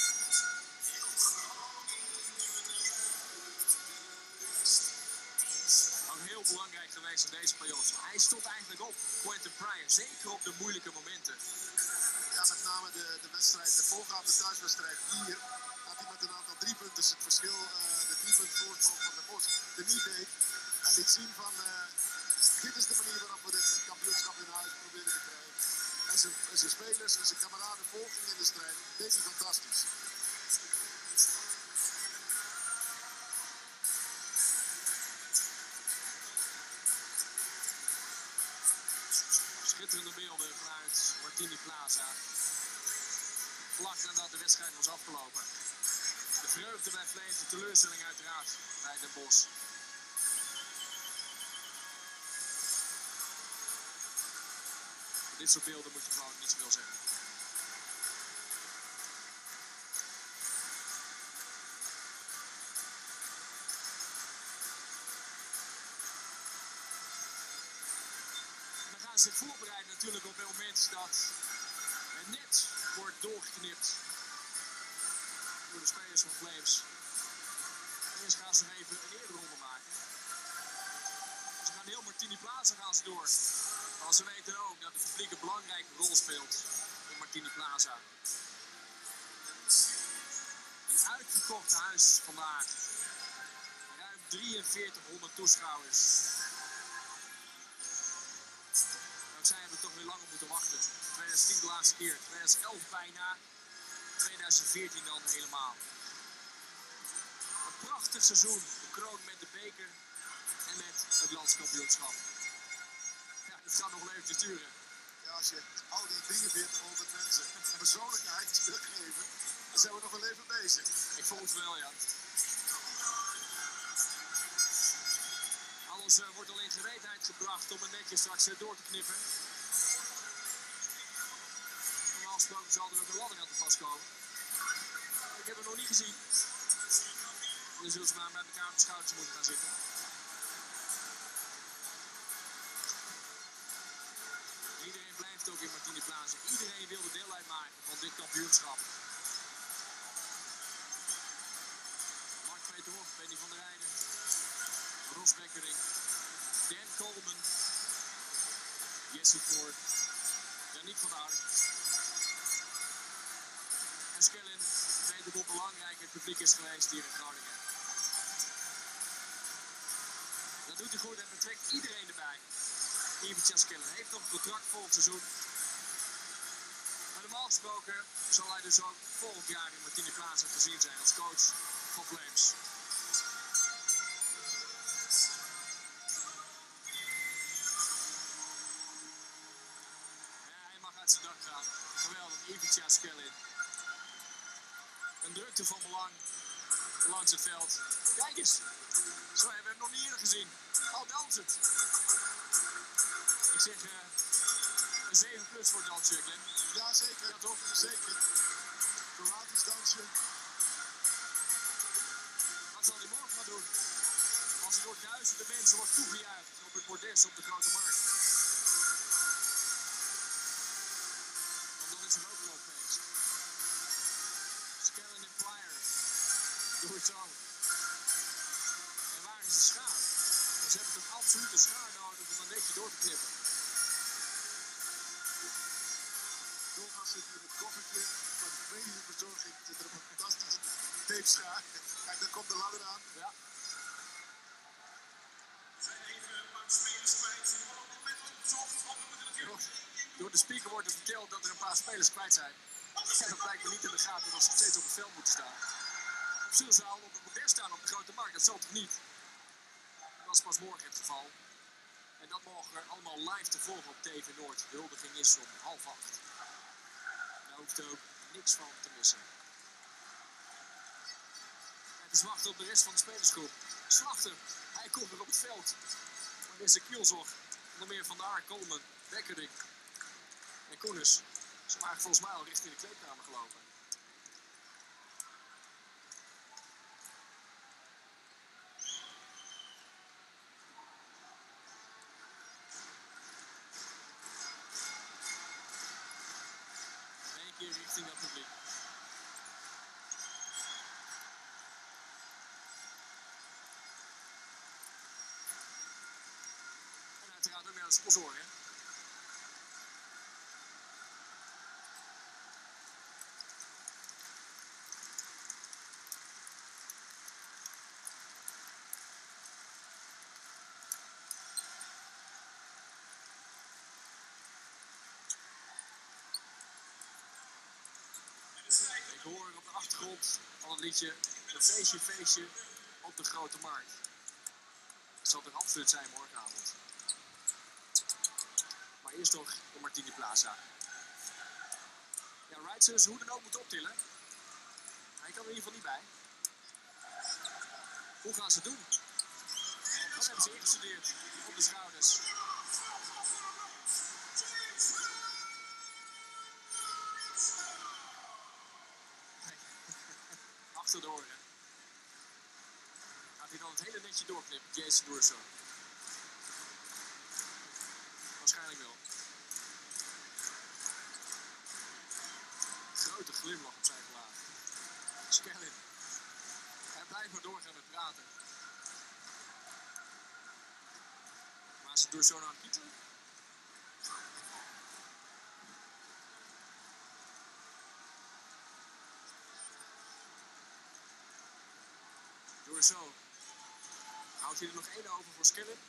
Belangrijk geweest in deze periode. Hij stond eigenlijk op, Quentin Pryor. Zeker op de moeilijke momenten. Ja, met name de, de wedstrijd, de voorgaande thuiswedstrijd hier. Dat hij met een aantal drie punten het verschil, eh, de drie punten voorsprong van de Bos, er niet deed. En liet zien van, eh, dit is de manier waarop we dit kampioenschap in huis proberen te krijgen. En zijn, spelers en zijn kameraden volging in de strijd, deed hij fantastisch. Schitterende beelden vanuit Martini Plaza. Vlak nadat de wedstrijd was afgelopen. De vreugde bij Flames, de teleurstelling uiteraard bij Den Bosch. Dit soort beelden moet je gewoon niet zoveel zeggen. Zich voorbereiden natuurlijk op het moment dat net wordt doorgeknipt door de spelers van Flames. Eerst gaan ze nog even een eerdere ronde maken. Ze gaan heel Martini Plaza gaan ze door. Want ze weten ook dat het publiek een belangrijke rol speelt in Martini Plaza. Een uitverkocht huis vandaag. Ruim 4300 toeschouwers. Toch weer langer moeten wachten. 2010 de laatste keer, 2011 bijna, 2014 dan helemaal. Een prachtig seizoen, bekroond met de beker en met het landskampioenschap. Ja, dit gaat nog wel eventjes duren. Ja, als je al die 4300 mensen een persoonlijkheid wil geven, dan zijn we nog wel even bezig. Ik voel het wel, ja. Alles eh, wordt al in gereedheid gebracht om het netjes straks eh, door te knippen. Zal er ook een ladder aan te pas komen. Ik heb het nog niet gezien. Dan zullen ze maar met elkaar op de schouders moeten gaan zitten. Iedereen blijft ook in Martini Plaza. Iedereen wil er deel uitmaken van dit kampioenschap. Mark Peter Hof, Benny van der Rijden, Ros Bekkering, Dan Coleman, Jesse Ford, Daniek van der. En Skellen weet ook hoe belangrijk het publiek is geweest hier in Groningen. Dat doet hij goed en betrekt iedereen erbij. Ivan Skellen heeft nog een contract volgend seizoen. Maar normaal gesproken zal hij dus ook volgend jaar in Martine Plaza te zien zijn als coach van Flames. Van belang langs het veld. Kijk eens, zo hebben we hem nog niet eerder gezien. Al dans het. Ik zeg eh, een 7 plus voor dansje, Glenn. Ja, zeker. Ja, toch? Zeker. Kroatisch dansje. Wat zal hij morgen gaan doen? Als hij door duizenden mensen wordt toegejuicht op het bordes op de Grote Markt. Er paar spelers kwijt zijn. Blijkt me niet in de gaten dat ze steeds op het veld moeten staan. Zullen ze al op het staan op de grote markt? Dat zal toch niet? Dat is pas morgen het geval. En dat mogen we allemaal live te volgen op TV Noord. De huldiging is om half acht. Daar hoeft er ook niks van te missen. Het is wachten op de rest van de spelersgroep. Slachter, hij komt weer op het veld. Maar er is kielzog. Onder meer Van der Aar, Coleman, Bekkering en Koenens. Ze volgens mij al richting de kleedkamer gelopen. Eén keer richting dat publiek. En uiteraard ook naar de sponsoren. Ik hoor al het liedje een feestje, feestje op de grote markt. Het zal er absoluut zijn morgenavond. Maar eerst nog de Martini Plaza. Ja, Wright zullen ze hoe dan ook moeten optillen. Hij kan er in ieder geval niet bij. Hoe gaan ze doen? Wat hebben ze ingestudeerd op de schouders? Netje doorknippen, Jason Durso? Waarschijnlijk wel. glimlach op zijn gelaat. Skellin. Hij blijft maar doorgaan met praten. Maar ze door zo naar het titel. Door zo. Hij er nog één over voor Skellin?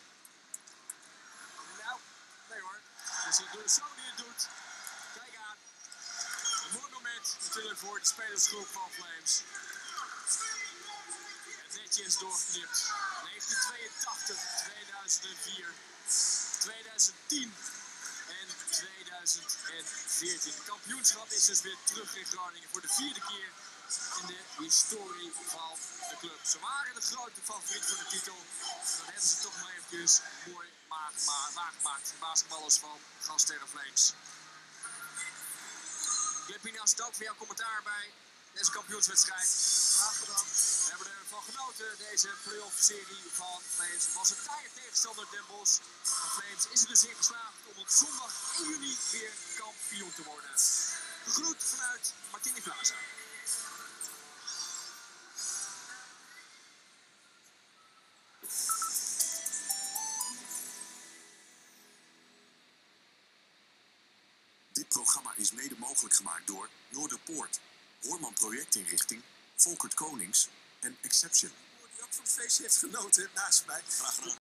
Nou, nee hoor. Dus het door zo die het doet. Kijk aan. Een mooi moment natuurlijk voor de spelersgroep van Flames. Het netje is doorgeknipt. 1982, 2004, 2010 en 2014. Het kampioenschap is dus weer terug in Groningen voor de vierde keer in de historie van de club. Ze waren de grote favoriet voor de titel. En dat hebben ze toch maar eventjes mooi waargema- waargemaakt. De basketballers van Gasterre Flames. Glimpinas, dank voor jouw commentaar bij deze kampioenswedstrijd. Graag gedaan. We hebben ervan genoten, deze playoff-serie van Flames. Het was een taaie tegenstander, Den Bosch. Maar Flames is er dus in geslaagd om op zondag 1 juni weer kampioen te worden. Gegroet vanuit Martini Plaza. Projectinrichting, Volkert Konings en Exception. Die ook van het feestje heeft genoten naast mij. Graag gedaan.